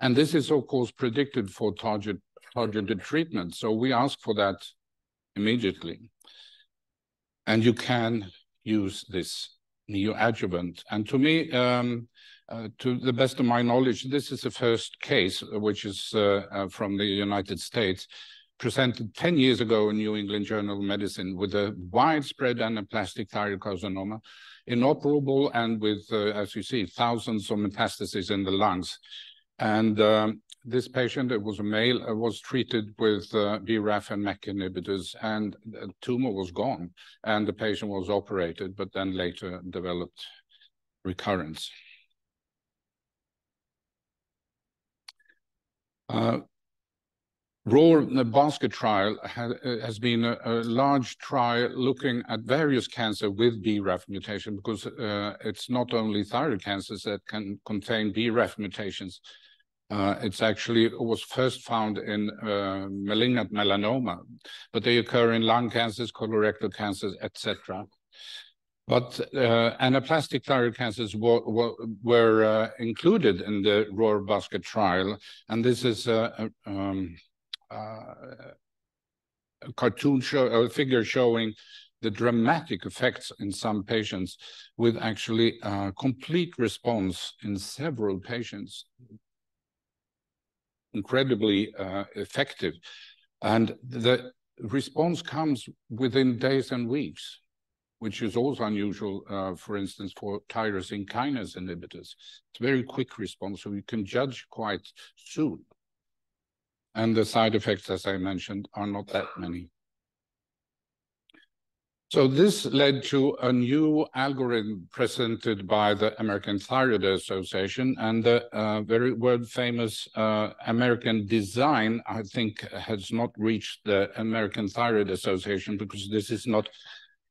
And this is, of course, predicted for target, targeted treatment. So we ask for that immediately. And you can use this neoadjuvant. And to me, um, uh, to the best of my knowledge, this is the first case, which is uh, uh, from the United States, presented 10 years ago in New England Journal of Medicine with a widespread anaplastic thyroid carcinoma inoperable and with, uh, as you see, thousands of metastases in the lungs. And um, this patient, it was a male, uh, was treated with uh, BRAF and MEK inhibitors, and the tumor was gone, and the patient was operated, but then later developed recurrence. Uh, ROAR, basket trial, has been a, large trial looking at various cancer with BRAF mutation because uh, it's not only thyroid cancers that can contain BRAF mutations. Uh, it's actually it was first found in uh, malignant melanoma, but they occur in lung cancers, colorectal cancers, etc. But uh, anaplastic thyroid cancers were, were, uh, included in the ROAR basket trial, and this is a, um, a cartoon show a figure showing the dramatic effects in some patients with actually a complete response in several patients incredibly uh, effective and the response comes within days and weeks which is also unusual, uh, for instance, for tyrosine kinase inhibitors. It's very quick response, so you can judge quite soon. And the side effects, as I mentioned, are not that many. So this led to a new algorithm presented by the American Thyroid Association and the uh, very world famous uh, American design, I think has not reached the American Thyroid Association because this is not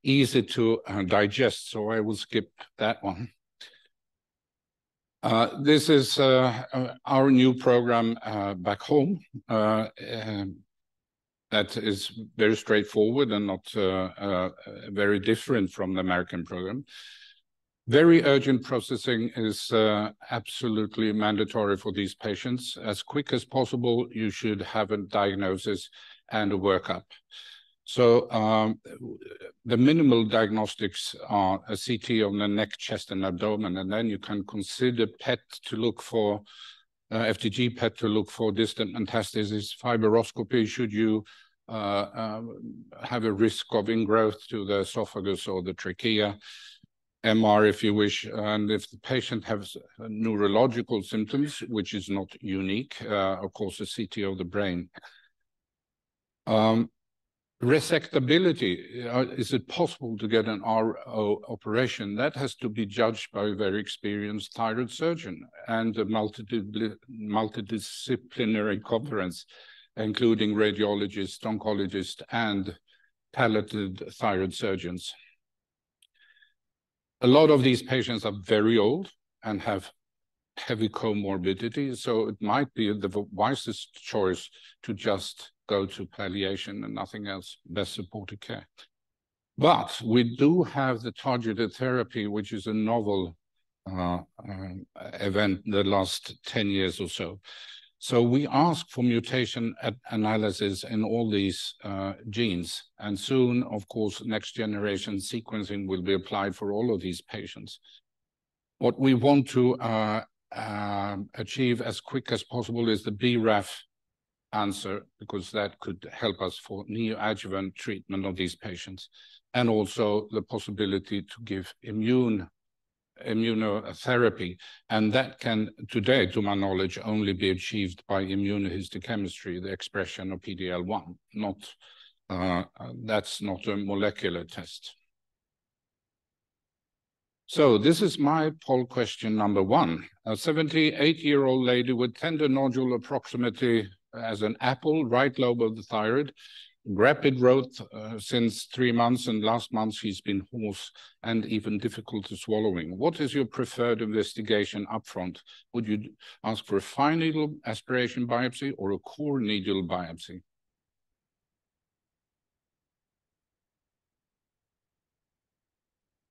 easy to uh, digest. So I will skip that one. Uh, this is uh, uh, our new program back home. Um, that is very straightforward and not very different from the American program. Very urgent processing is absolutely mandatory for these patients. As quick as possible, you should have a diagnosis and a workup. So um, the minimal diagnostics are a CT on the neck, chest, and abdomen, and then you can consider PET to look for uh, FDG PET to look for distant metastasis, fibroscopy should you uh, um, have a risk of ingrowth to the esophagus or the trachea, MR if you wish, and if the patient has neurological symptoms, which is not unique, uh, of course, a CT of the brain. Um, resectability, uh, is it possible to get an RO operation? That has to be judged by a very experienced thyroid surgeon and a multidisciplinary conference including radiologists, oncologists, and talented thyroid surgeons. A lot of these patients are very old and have heavy comorbidity, so it might be the wisest choice to just go to palliation and nothing else, best supportive care. But we do have the targeted therapy, which is a novel uh, uh, event the last 10 years or so. So we ask for mutation analysis in all these uh, genes, and soon, of course, next generation sequencing will be applied for all of these patients. What we want to uh, uh, achieve as quick as possible is the BRAF answer, because that could help us for neoadjuvant treatment of these patients, and also the possibility to give immune immunotherapy, and that can today, to my knowledge, only be achieved by immunohistochemistry, the expression of PD-L1, not uh, that's not a molecular test. So this is my poll question number one. A 78-year-old lady with tender nodule approximately as an apple, right lobe of the thyroid, rapid growth uh, since three months, and last month he's been hoarse and even difficult to swallowing. What is your preferred investigation upfront? Would you ask for a fine needle aspiration biopsy or a core needle biopsy?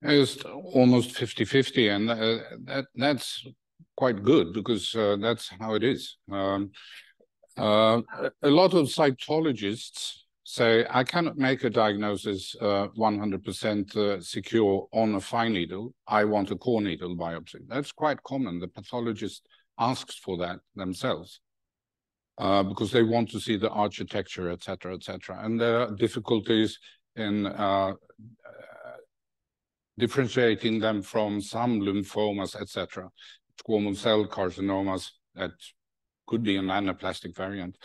It's almost 50-50, and uh, that, that's quite good because uh, that's how it is. Um, uh, a lot of cytologists say I cannot make a diagnosis 100% uh, uh, secure on a fine needle. I want a core needle biopsy. That's quite common. The pathologist asks for that themselves uh, because they want to see the architecture, etc., etc. And there are difficulties in uh, differentiating them from some lymphomas, etc., squamous cell carcinomas that could be an anaplastic variant.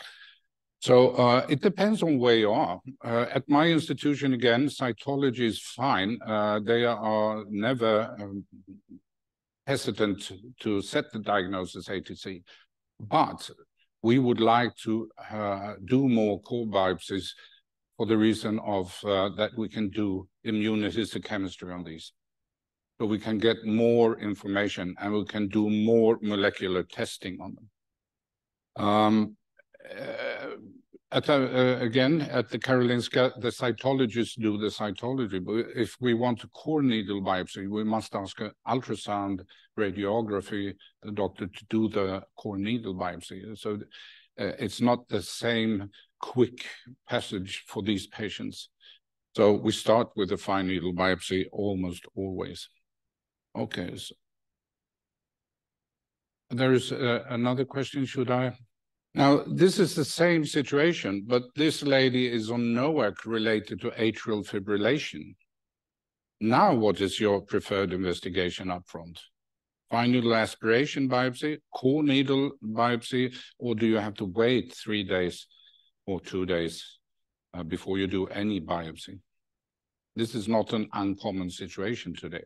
So uh, it depends on where you are. Uh, at my institution, again, cytology is fine. Uh, they are never um, hesitant to set the diagnosis ATC, but we would like to uh, do more core biopsies for the reason of uh, that we can do immunohistochemistry on these. So we can get more information and we can do more molecular testing on them. Um, uh, at, uh, again, at the Karolinska, the cytologists do the cytology, but if we want a core needle biopsy, we must ask an ultrasound radiography, the doctor to do the core needle biopsy. So uh, it's not the same quick passage for these patients. So we start with a fine needle biopsy almost always. Okay. So there is uh, another question. Should I? Now, this is the same situation, but this lady is on NOAC related to atrial fibrillation. Now, what is your preferred investigation upfront? Fine needle aspiration biopsy, core needle biopsy, or do you have to wait three days or two days uh, before you do any biopsy? This is not an uncommon situation today.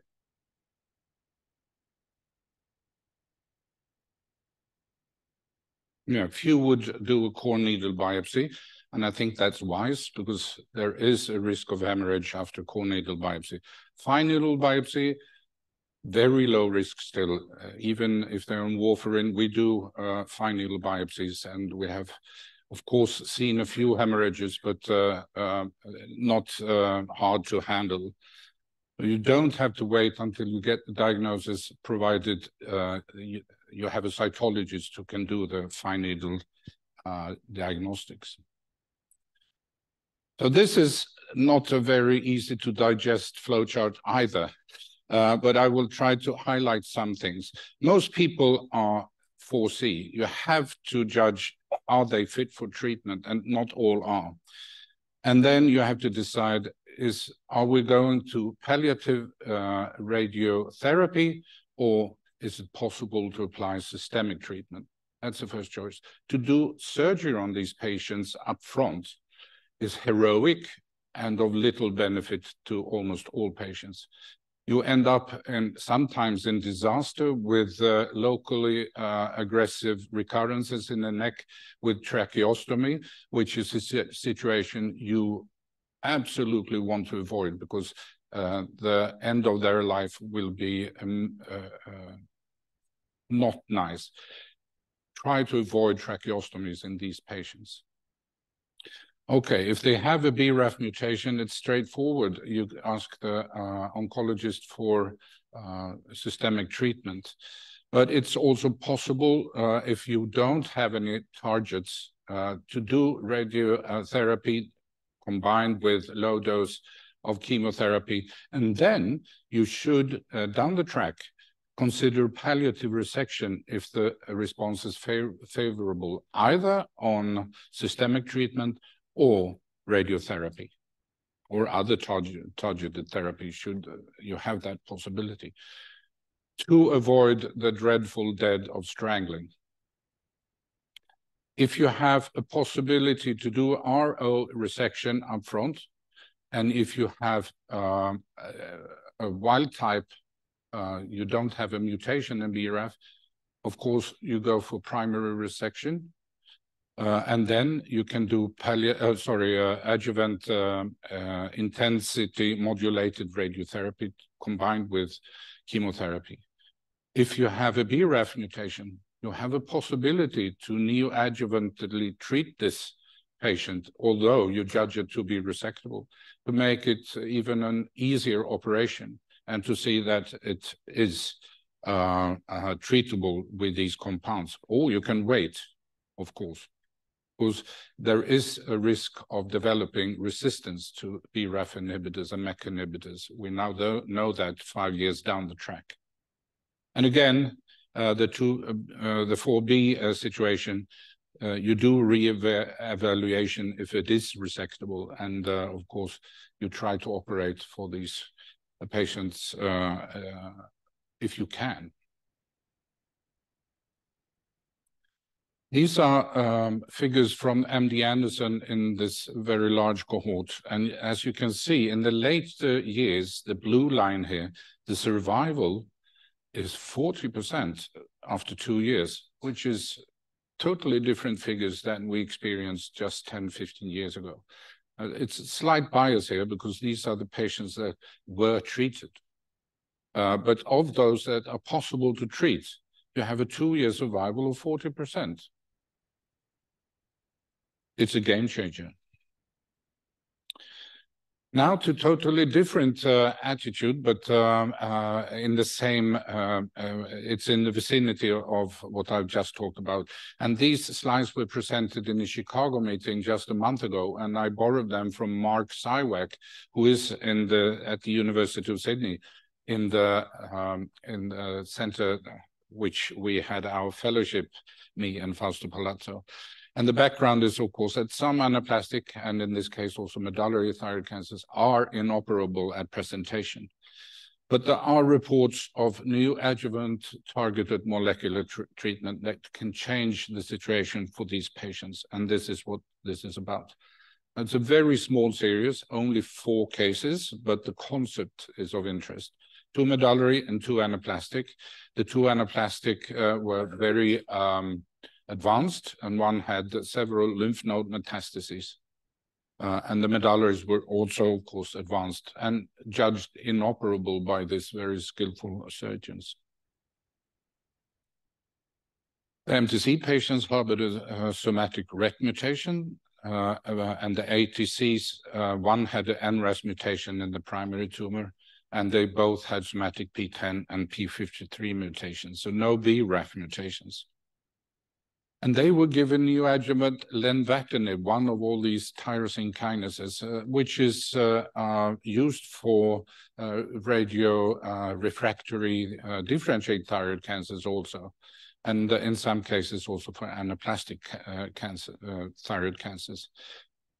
Yeah, few would do a core needle biopsy, and I think that's wise because there is a risk of hemorrhage after core needle biopsy. Fine needle biopsy, very low risk still. Uh, even if they're on warfarin, we do uh, fine needle biopsies, and we have, of course, seen a few hemorrhages, but uh, uh not uh, hard to handle. You don't have to wait until you get the diagnosis, provided uh, you, have a cytologist who can do the fine needle uh, diagnostics. So this is not a very easy to digest flowchart either, uh, but I will try to highlight some things. Most people are 4C. You have to judge, are they fit for treatment? And not all are. And then you have to decide is are we going to palliative uh, radiotherapy or is it possible to apply systemic treatment? That's the first choice. To do surgery on these patients up front is heroic and of little benefit to almost all patients. You end up in sometimes in disaster with uh, locally uh, aggressive recurrences in the neck with tracheostomy, which is a situation you absolutely want to avoid because uh, the end of their life will be um, uh, uh, not nice. Try to avoid tracheostomies in these patients. Okay, if they have a BRAF mutation, it's straightforward. You ask the uh, oncologist for uh, systemic treatment. But it's also possible, uh, if you don't have any targets, uh, to do radiotherapy combined with low dose of chemotherapy. And then you should, uh, down the track, consider palliative resection if the response is favorable, either on systemic treatment or radiotherapy or other targeted therapy should uh, you have that possibility to avoid the dreadful dead of strangling. If you have a possibility to do RO resection up front, and if you have uh, a wild type, uh, you don't have a mutation in BRAF, of course, you go for primary resection, uh, and then you can do uh, sorry, uh, adjuvant intensity modulated radiotherapy combined with chemotherapy. If you have a BRAF mutation, you have a possibility to neoadjuvantly treat this patient, although you judge it to be resectable, to make it even an easier operation and to see that it is uh, uh, treatable with these compounds. Or you can wait, of course because there is a risk of developing resistance to BRAF inhibitors and MEK inhibitors. We now know that five years down the track. And again, uh, the two, uh, uh the 4B uh, situation, you do re-evaluation if it is resectable, and of course, you try to operate for these Uh, patients uh, uh, if you can. These are um, figures from MD Anderson in this very large cohort. And as you can see, in the late years, the blue line here, the survival is 40% after two years, which is totally different figures than we experienced just 10, 15 years ago. Uh, it's a slight bias here because these are the patients that were treated. Uh, but of those that are possible to treat, you have a two-year survival of 40% it's a game changer. Now to totally different uh, attitude, but um, uh, in the same, uh, uh, it's in the vicinity of what I've just talked about. And these slides were presented in the Chicago meeting just a month ago, and I borrowed them from Mark Sywak, who is in the at the University of Sydney in the um, in the center which we had our fellowship, me and Fausto Palazzo. And the background is, of course, that some anaplastic, and in this case also medullary thyroid cancers, are inoperable at presentation. But there are reports of neoadjuvant targeted molecular tr treatment that can change the situation for these patients. And this is what this is about. It's a very small series, only four cases, but the concept is of interest. Two medullary and two anaplastic. The two anaplastic uh, were very um, advanced, and one had several lymph node metastases. Uh, and the medullaries were also, of course, advanced and judged inoperable by these very skillful surgeons. The MTC patients harbored a, a somatic RET mutation, uh, and the ATCs, uh, one had an NRAS mutation in the primary tumor, and they both had somatic PTEN and P53 mutations, so no BRAF mutations. And they were given neoadjuvant lenvatinib, one of all these tyrosine kinases, uh, which is uh, uh, used for uh, radio uh, refractory uh, differentiated thyroid cancers also, and in some cases also for anaplastic cancer, thyroid cancers.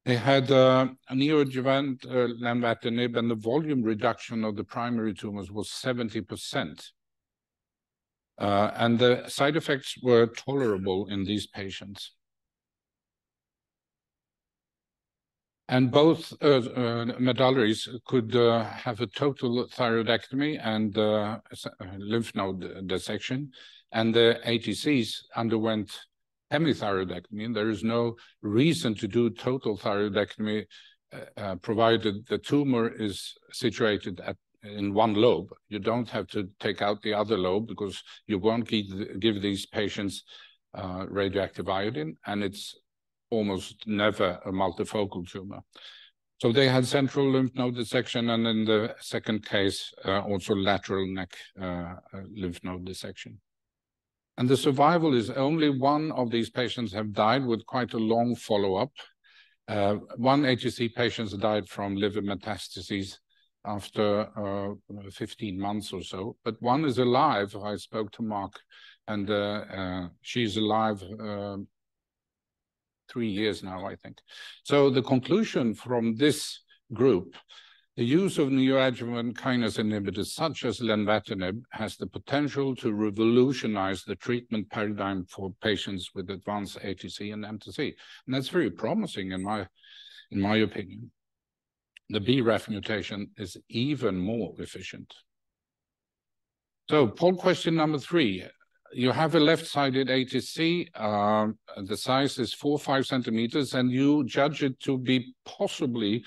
They had uh, neoadjuvant lenvatinib, and the volume reduction of the primary tumors was 70%. Uh, and the side effects were tolerable in these patients. And both uh, uh, medullaries could uh, have a total thyroidectomy and uh, lymph node dissection, and the ATCs underwent hemithyroidectomy. There is no reason to do total thyroidectomy uh, uh, provided the tumor is situated at in one lobe. You don't have to take out the other lobe because you won't give, give these patients uh, radioactive iodine, and it's almost never a multifocal tumor. So they had central lymph node dissection, and in the second case, uh, also lateral neck uh, uh lymph node dissection. And the survival is only one of these patients have died with quite a long follow-up. Uh, one ATC patient died from liver metastases after uh, 15 months or so, but one is alive. I spoke to Mark, and uh, uh she's alive uh, three years now, I think. So the conclusion from this group the use of neoadjuvant kinase inhibitors such as lenvatinib has the potential to revolutionize the treatment paradigm for patients with advanced ATC and MTC. And that's very promising in my, in my opinion. The BRAF mutation is even more efficient. So poll question number three. You have a left-sided ATC. Uh, the size is four, five centimeters, and you judge it to be possibly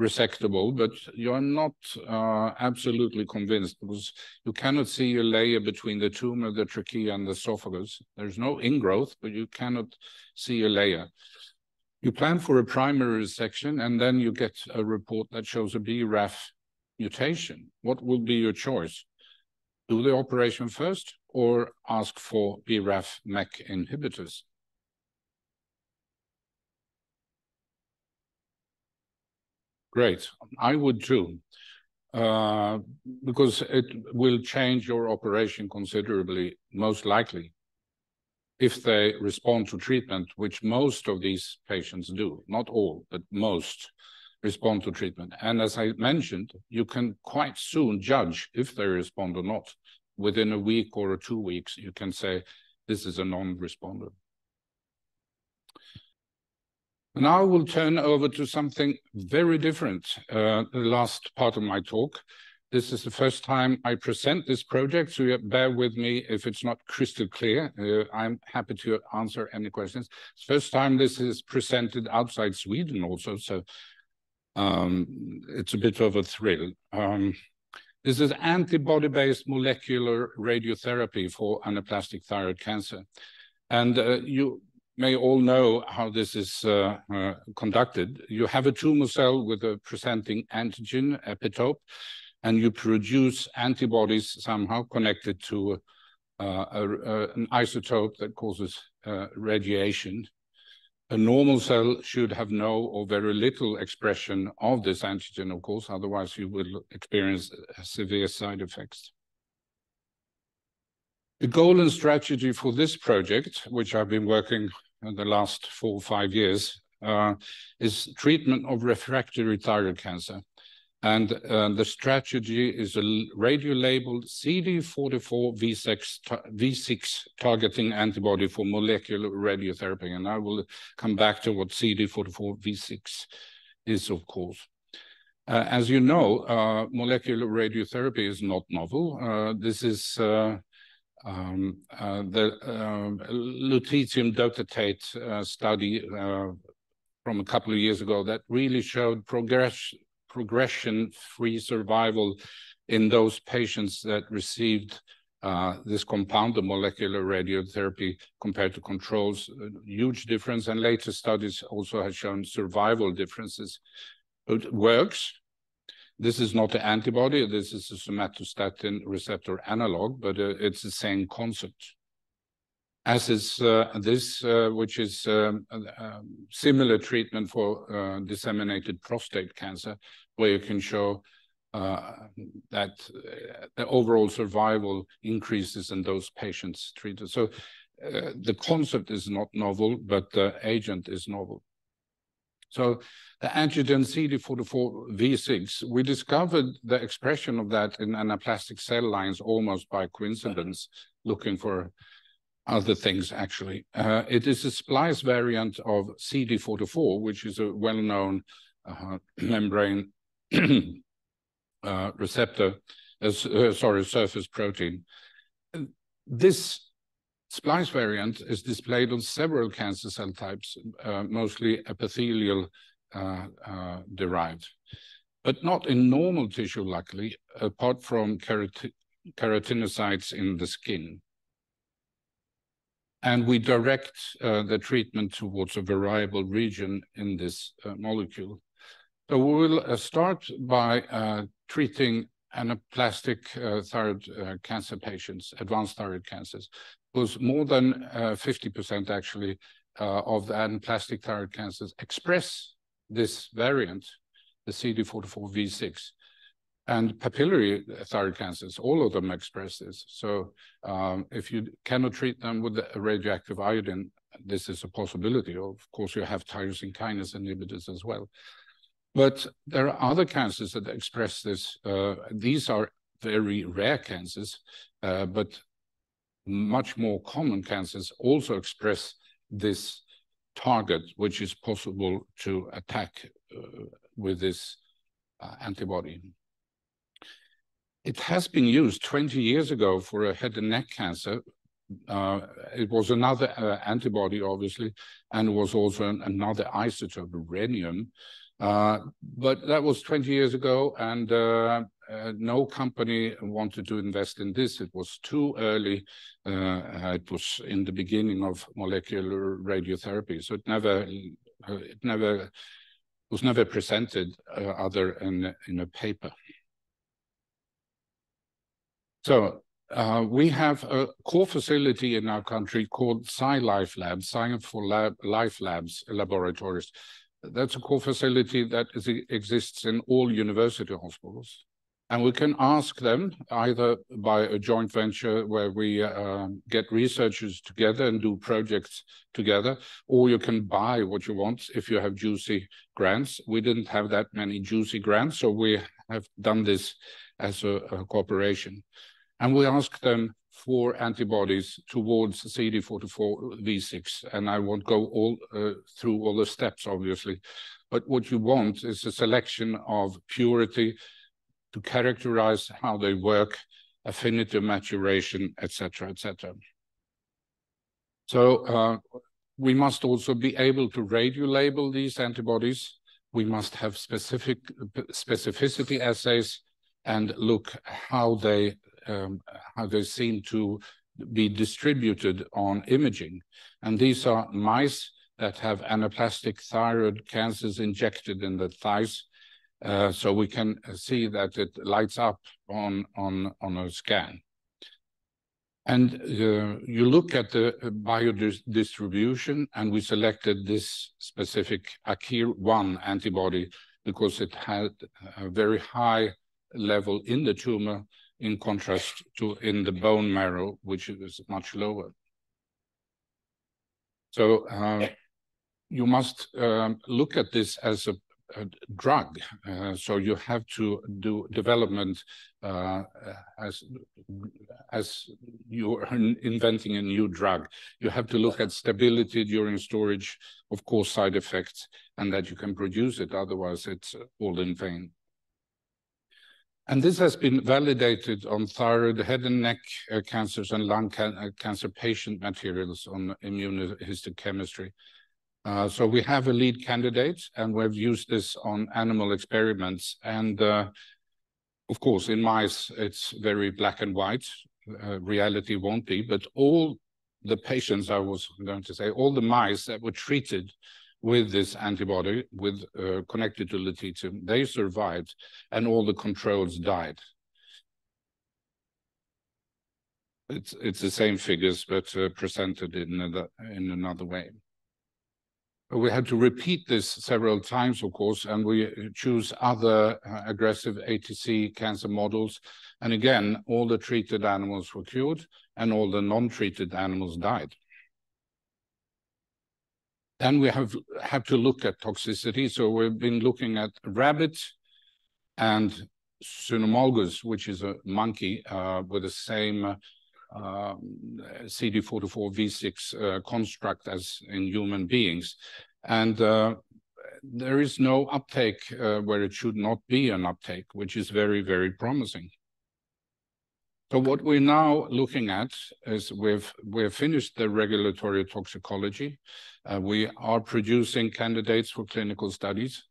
resectable, but you're not uh, absolutely convinced because you cannot see a layer between the tumor, the trachea, and the esophagus. There's no ingrowth, but you cannot see a layer. You plan for a primary resection, and then you get a report that shows a BRAF mutation. What will be your choice? Do the operation first or ask for BRAF MEK inhibitors? Great. I would too, uh, because it will change your operation considerably, most likely, if they respond to treatment, which most of these patients do. Not all, but most respond to treatment. And as I mentioned, you can quite soon judge if they respond or not. Within a week or two weeks, you can say, this is a non-responder. Now I will turn over to something very different, uh, the last part of my talk. This is the first time I present this project, so bear with me if it's not crystal clear. Uh, I'm happy to answer any questions. First time this is presented outside Sweden also, so um, it's a bit of a thrill. Um, this is antibody-based molecular radiotherapy for anaplastic thyroid cancer. And uh, you may all know how this is uh, uh, conducted. You have a tumor cell with a presenting antigen epitope, and you produce antibodies somehow connected to uh, a, a, an isotope that causes uh, radiation. A normal cell should have no or very little expression of this antigen, of course, otherwise you will experience severe side effects. The goal and strategy for this project, which I've been working on the last four or five years uh, is treatment of refractory thyroid cancer. And uh, the strategy is a radio-labeled CD44 V6, V6 targeting antibody for molecular radiotherapy. And I will come back to what CD44 V6 is, of course. Uh, as you know, uh, molecular radiotherapy is not novel. Uh, this is uh, um, uh, the um, lutetium dotatate study from a couple of years ago that really showed progress, progression-free survival in those patients that received uh, this compound, the molecular radiotherapy, compared to controls, huge difference. And later studies also have shown survival differences. It works, this is not an antibody, this is a somatostatin receptor analog, but uh, it's the same concept. As is uh, this, uh, which is um, um, similar treatment for uh, disseminated prostate cancer, where you can show uh, that uh, the overall survival increases in those patients treated. So the concept is not novel, but the agent is novel. So the antigen CD44V6, we discovered the expression of that in anaplastic cell lines almost by coincidence, looking for other things actually. Uh, it is a splice variant of CD44, which is a well-known uh, membrane uh, receptor, uh, sorry, surface protein. This splice variant is displayed on several cancer cell types, uh, mostly epithelial uh, derived, but not in normal tissue, luckily, apart from keratinocytes in the skin and we direct uh, the treatment towards a variable region in this uh, molecule. So we will uh, start by uh, treating anaplastic uh, thyroid uh, cancer patients, advanced thyroid cancers, because more than 50% actually of the anaplastic thyroid cancers express this variant, the CD44V6 and papillary thyroid cancers, all of them express this. So um, if you cannot treat them with radioactive iodine, this is a possibility. Of course, you have tyrosine kinase inhibitors as well. But there are other cancers that express this. Uh, these are very rare cancers, uh, but much more common cancers also express this target, which is possible to attack uh, with this uh, antibody. It has been used 20 years ago for a head and neck cancer. Uh, it was another uh, antibody, obviously, and was also an, another isotope, rhenium. Uh, but that was 20 years ago, and uh, uh, no company wanted to invest in this. It was too early. It was in the beginning of molecular radiotherapy, so it never, it never was never presented other in in a paper. So we have a core facility in our country called SciLife Labs, Science for Life Labs laboratories. That's a core facility that is, exists in all university hospitals. And we can ask them either by a joint venture where we uh, get researchers together and do projects together, or you can buy what you want if you have juicy grants. We didn't have that many juicy grants, so we have done this as a, a cooperation and we ask them for antibodies towards CD44V6. And I won't go all uh, through all the steps, obviously, but what you want is a selection of purity to characterize how they work, affinity maturation, etc., etc. So uh, we must also be able to radio-label these antibodies. We must have specific specificity assays and look how they um, how they seem to be distributed on imaging. And these are mice that have anaplastic thyroid cancers injected in the thighs. Uh, so we can see that it lights up on, on, on a scan. And uh, you look at the biodistribution, and we selected this specific AKIR1 antibody because it had a very high level in the tumor in contrast to in the bone marrow, which is much lower. So uh, you must um, look at this as a, a drug. Uh, so you have to do development uh, as as you are inventing a new drug. You have to look at stability during storage, of course, side effects, and that you can produce it. Otherwise, it's all in vain. And this has been validated on thyroid, head and neck uh, cancers and lung can uh, cancer patient materials on immunohistochemistry. Uh, so we have a lead candidate, and we've used this on animal experiments. And uh, of course, in mice, it's very black and white. Uh, reality won't be, but all the patients, I was going to say, all the mice that were treated with this antibody with uh, connected to lutetium, they survived and all the controls died. It's it's the same figures, but uh, presented in another in another way. We had to repeat this several times, of course, and we choose other uh, aggressive ATC cancer models. And again, all the treated animals were cured and all the non-treated animals died. Then we have have to look at toxicity. So we've been looking at rabbits and cynomolgus, which is a monkey uh, with the same uh, CD44V6 uh, construct as in human beings. And uh, there is no uptake uh, where it should not be an uptake, which is very, very promising. So what we're now looking at is we've we've finished the regulatory toxicology. Uh, we are producing candidates for clinical studies.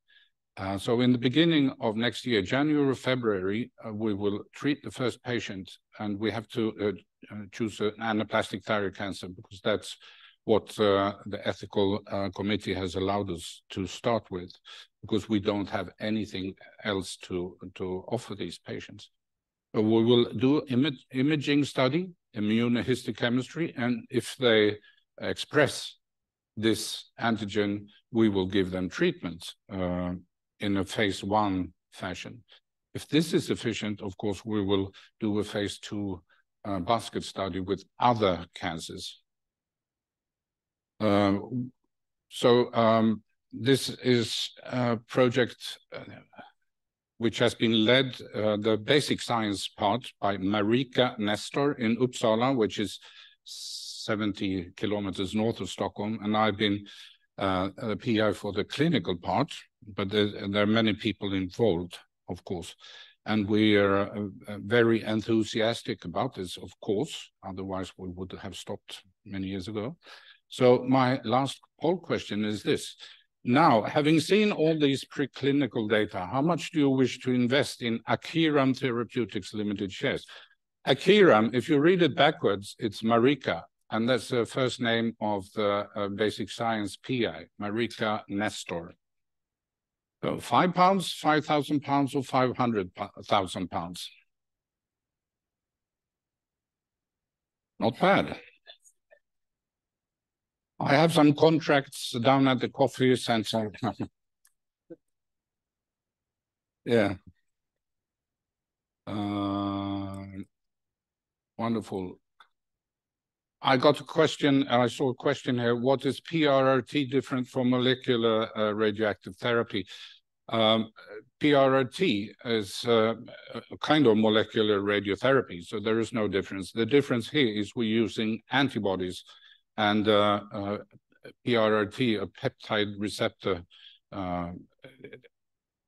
Uh, so in the beginning of next year, January or February, uh, we will treat the first patient, and we have to uh, uh, choose an anaplastic thyroid cancer because that's what uh, the ethical committee has allowed us to start with, because we don't have anything else to to offer these patients. We will do imaging study, immunohistochemistry, and if they express this antigen, we will give them treatment uh, in a phase one fashion. If this is sufficient, of course, we will do a phase two uh, basket study with other cancers. Uh, so um, this is a project uh, which has been led, uh, the basic science part, by Marika Nestor in Uppsala, which is 70 kilometers north of Stockholm. And I've been uh, a PI for the clinical part, but there, there, are many people involved, of course. And we are uh, uh very enthusiastic about this, of course, otherwise we would have stopped many years ago. So my last poll question is this. Now, having seen all these preclinical data, how much do you wish to invest in Akiram Therapeutics Limited shares? Akiram, if you read it backwards, it's Marika, and that's the first name of the uh, basic science PI, Marika Nestor. So five pounds, 5,000 pounds, or 500,000 pounds? Not bad. I have some contracts down at the coffee center. yeah. Uh, wonderful. I got a question, and I saw a question here. What is PRRT different from molecular uh, radioactive therapy? Um, PRRT is uh, a kind of molecular radiotherapy, so there is no difference. The difference here is we're using antibodies and uh, uh, PRRT, a peptide receptor uh,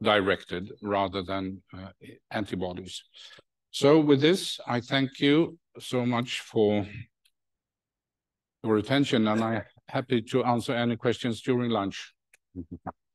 directed rather than antibodies. So with this, I thank you so much for your attention, and I'm happy to answer any questions during lunch.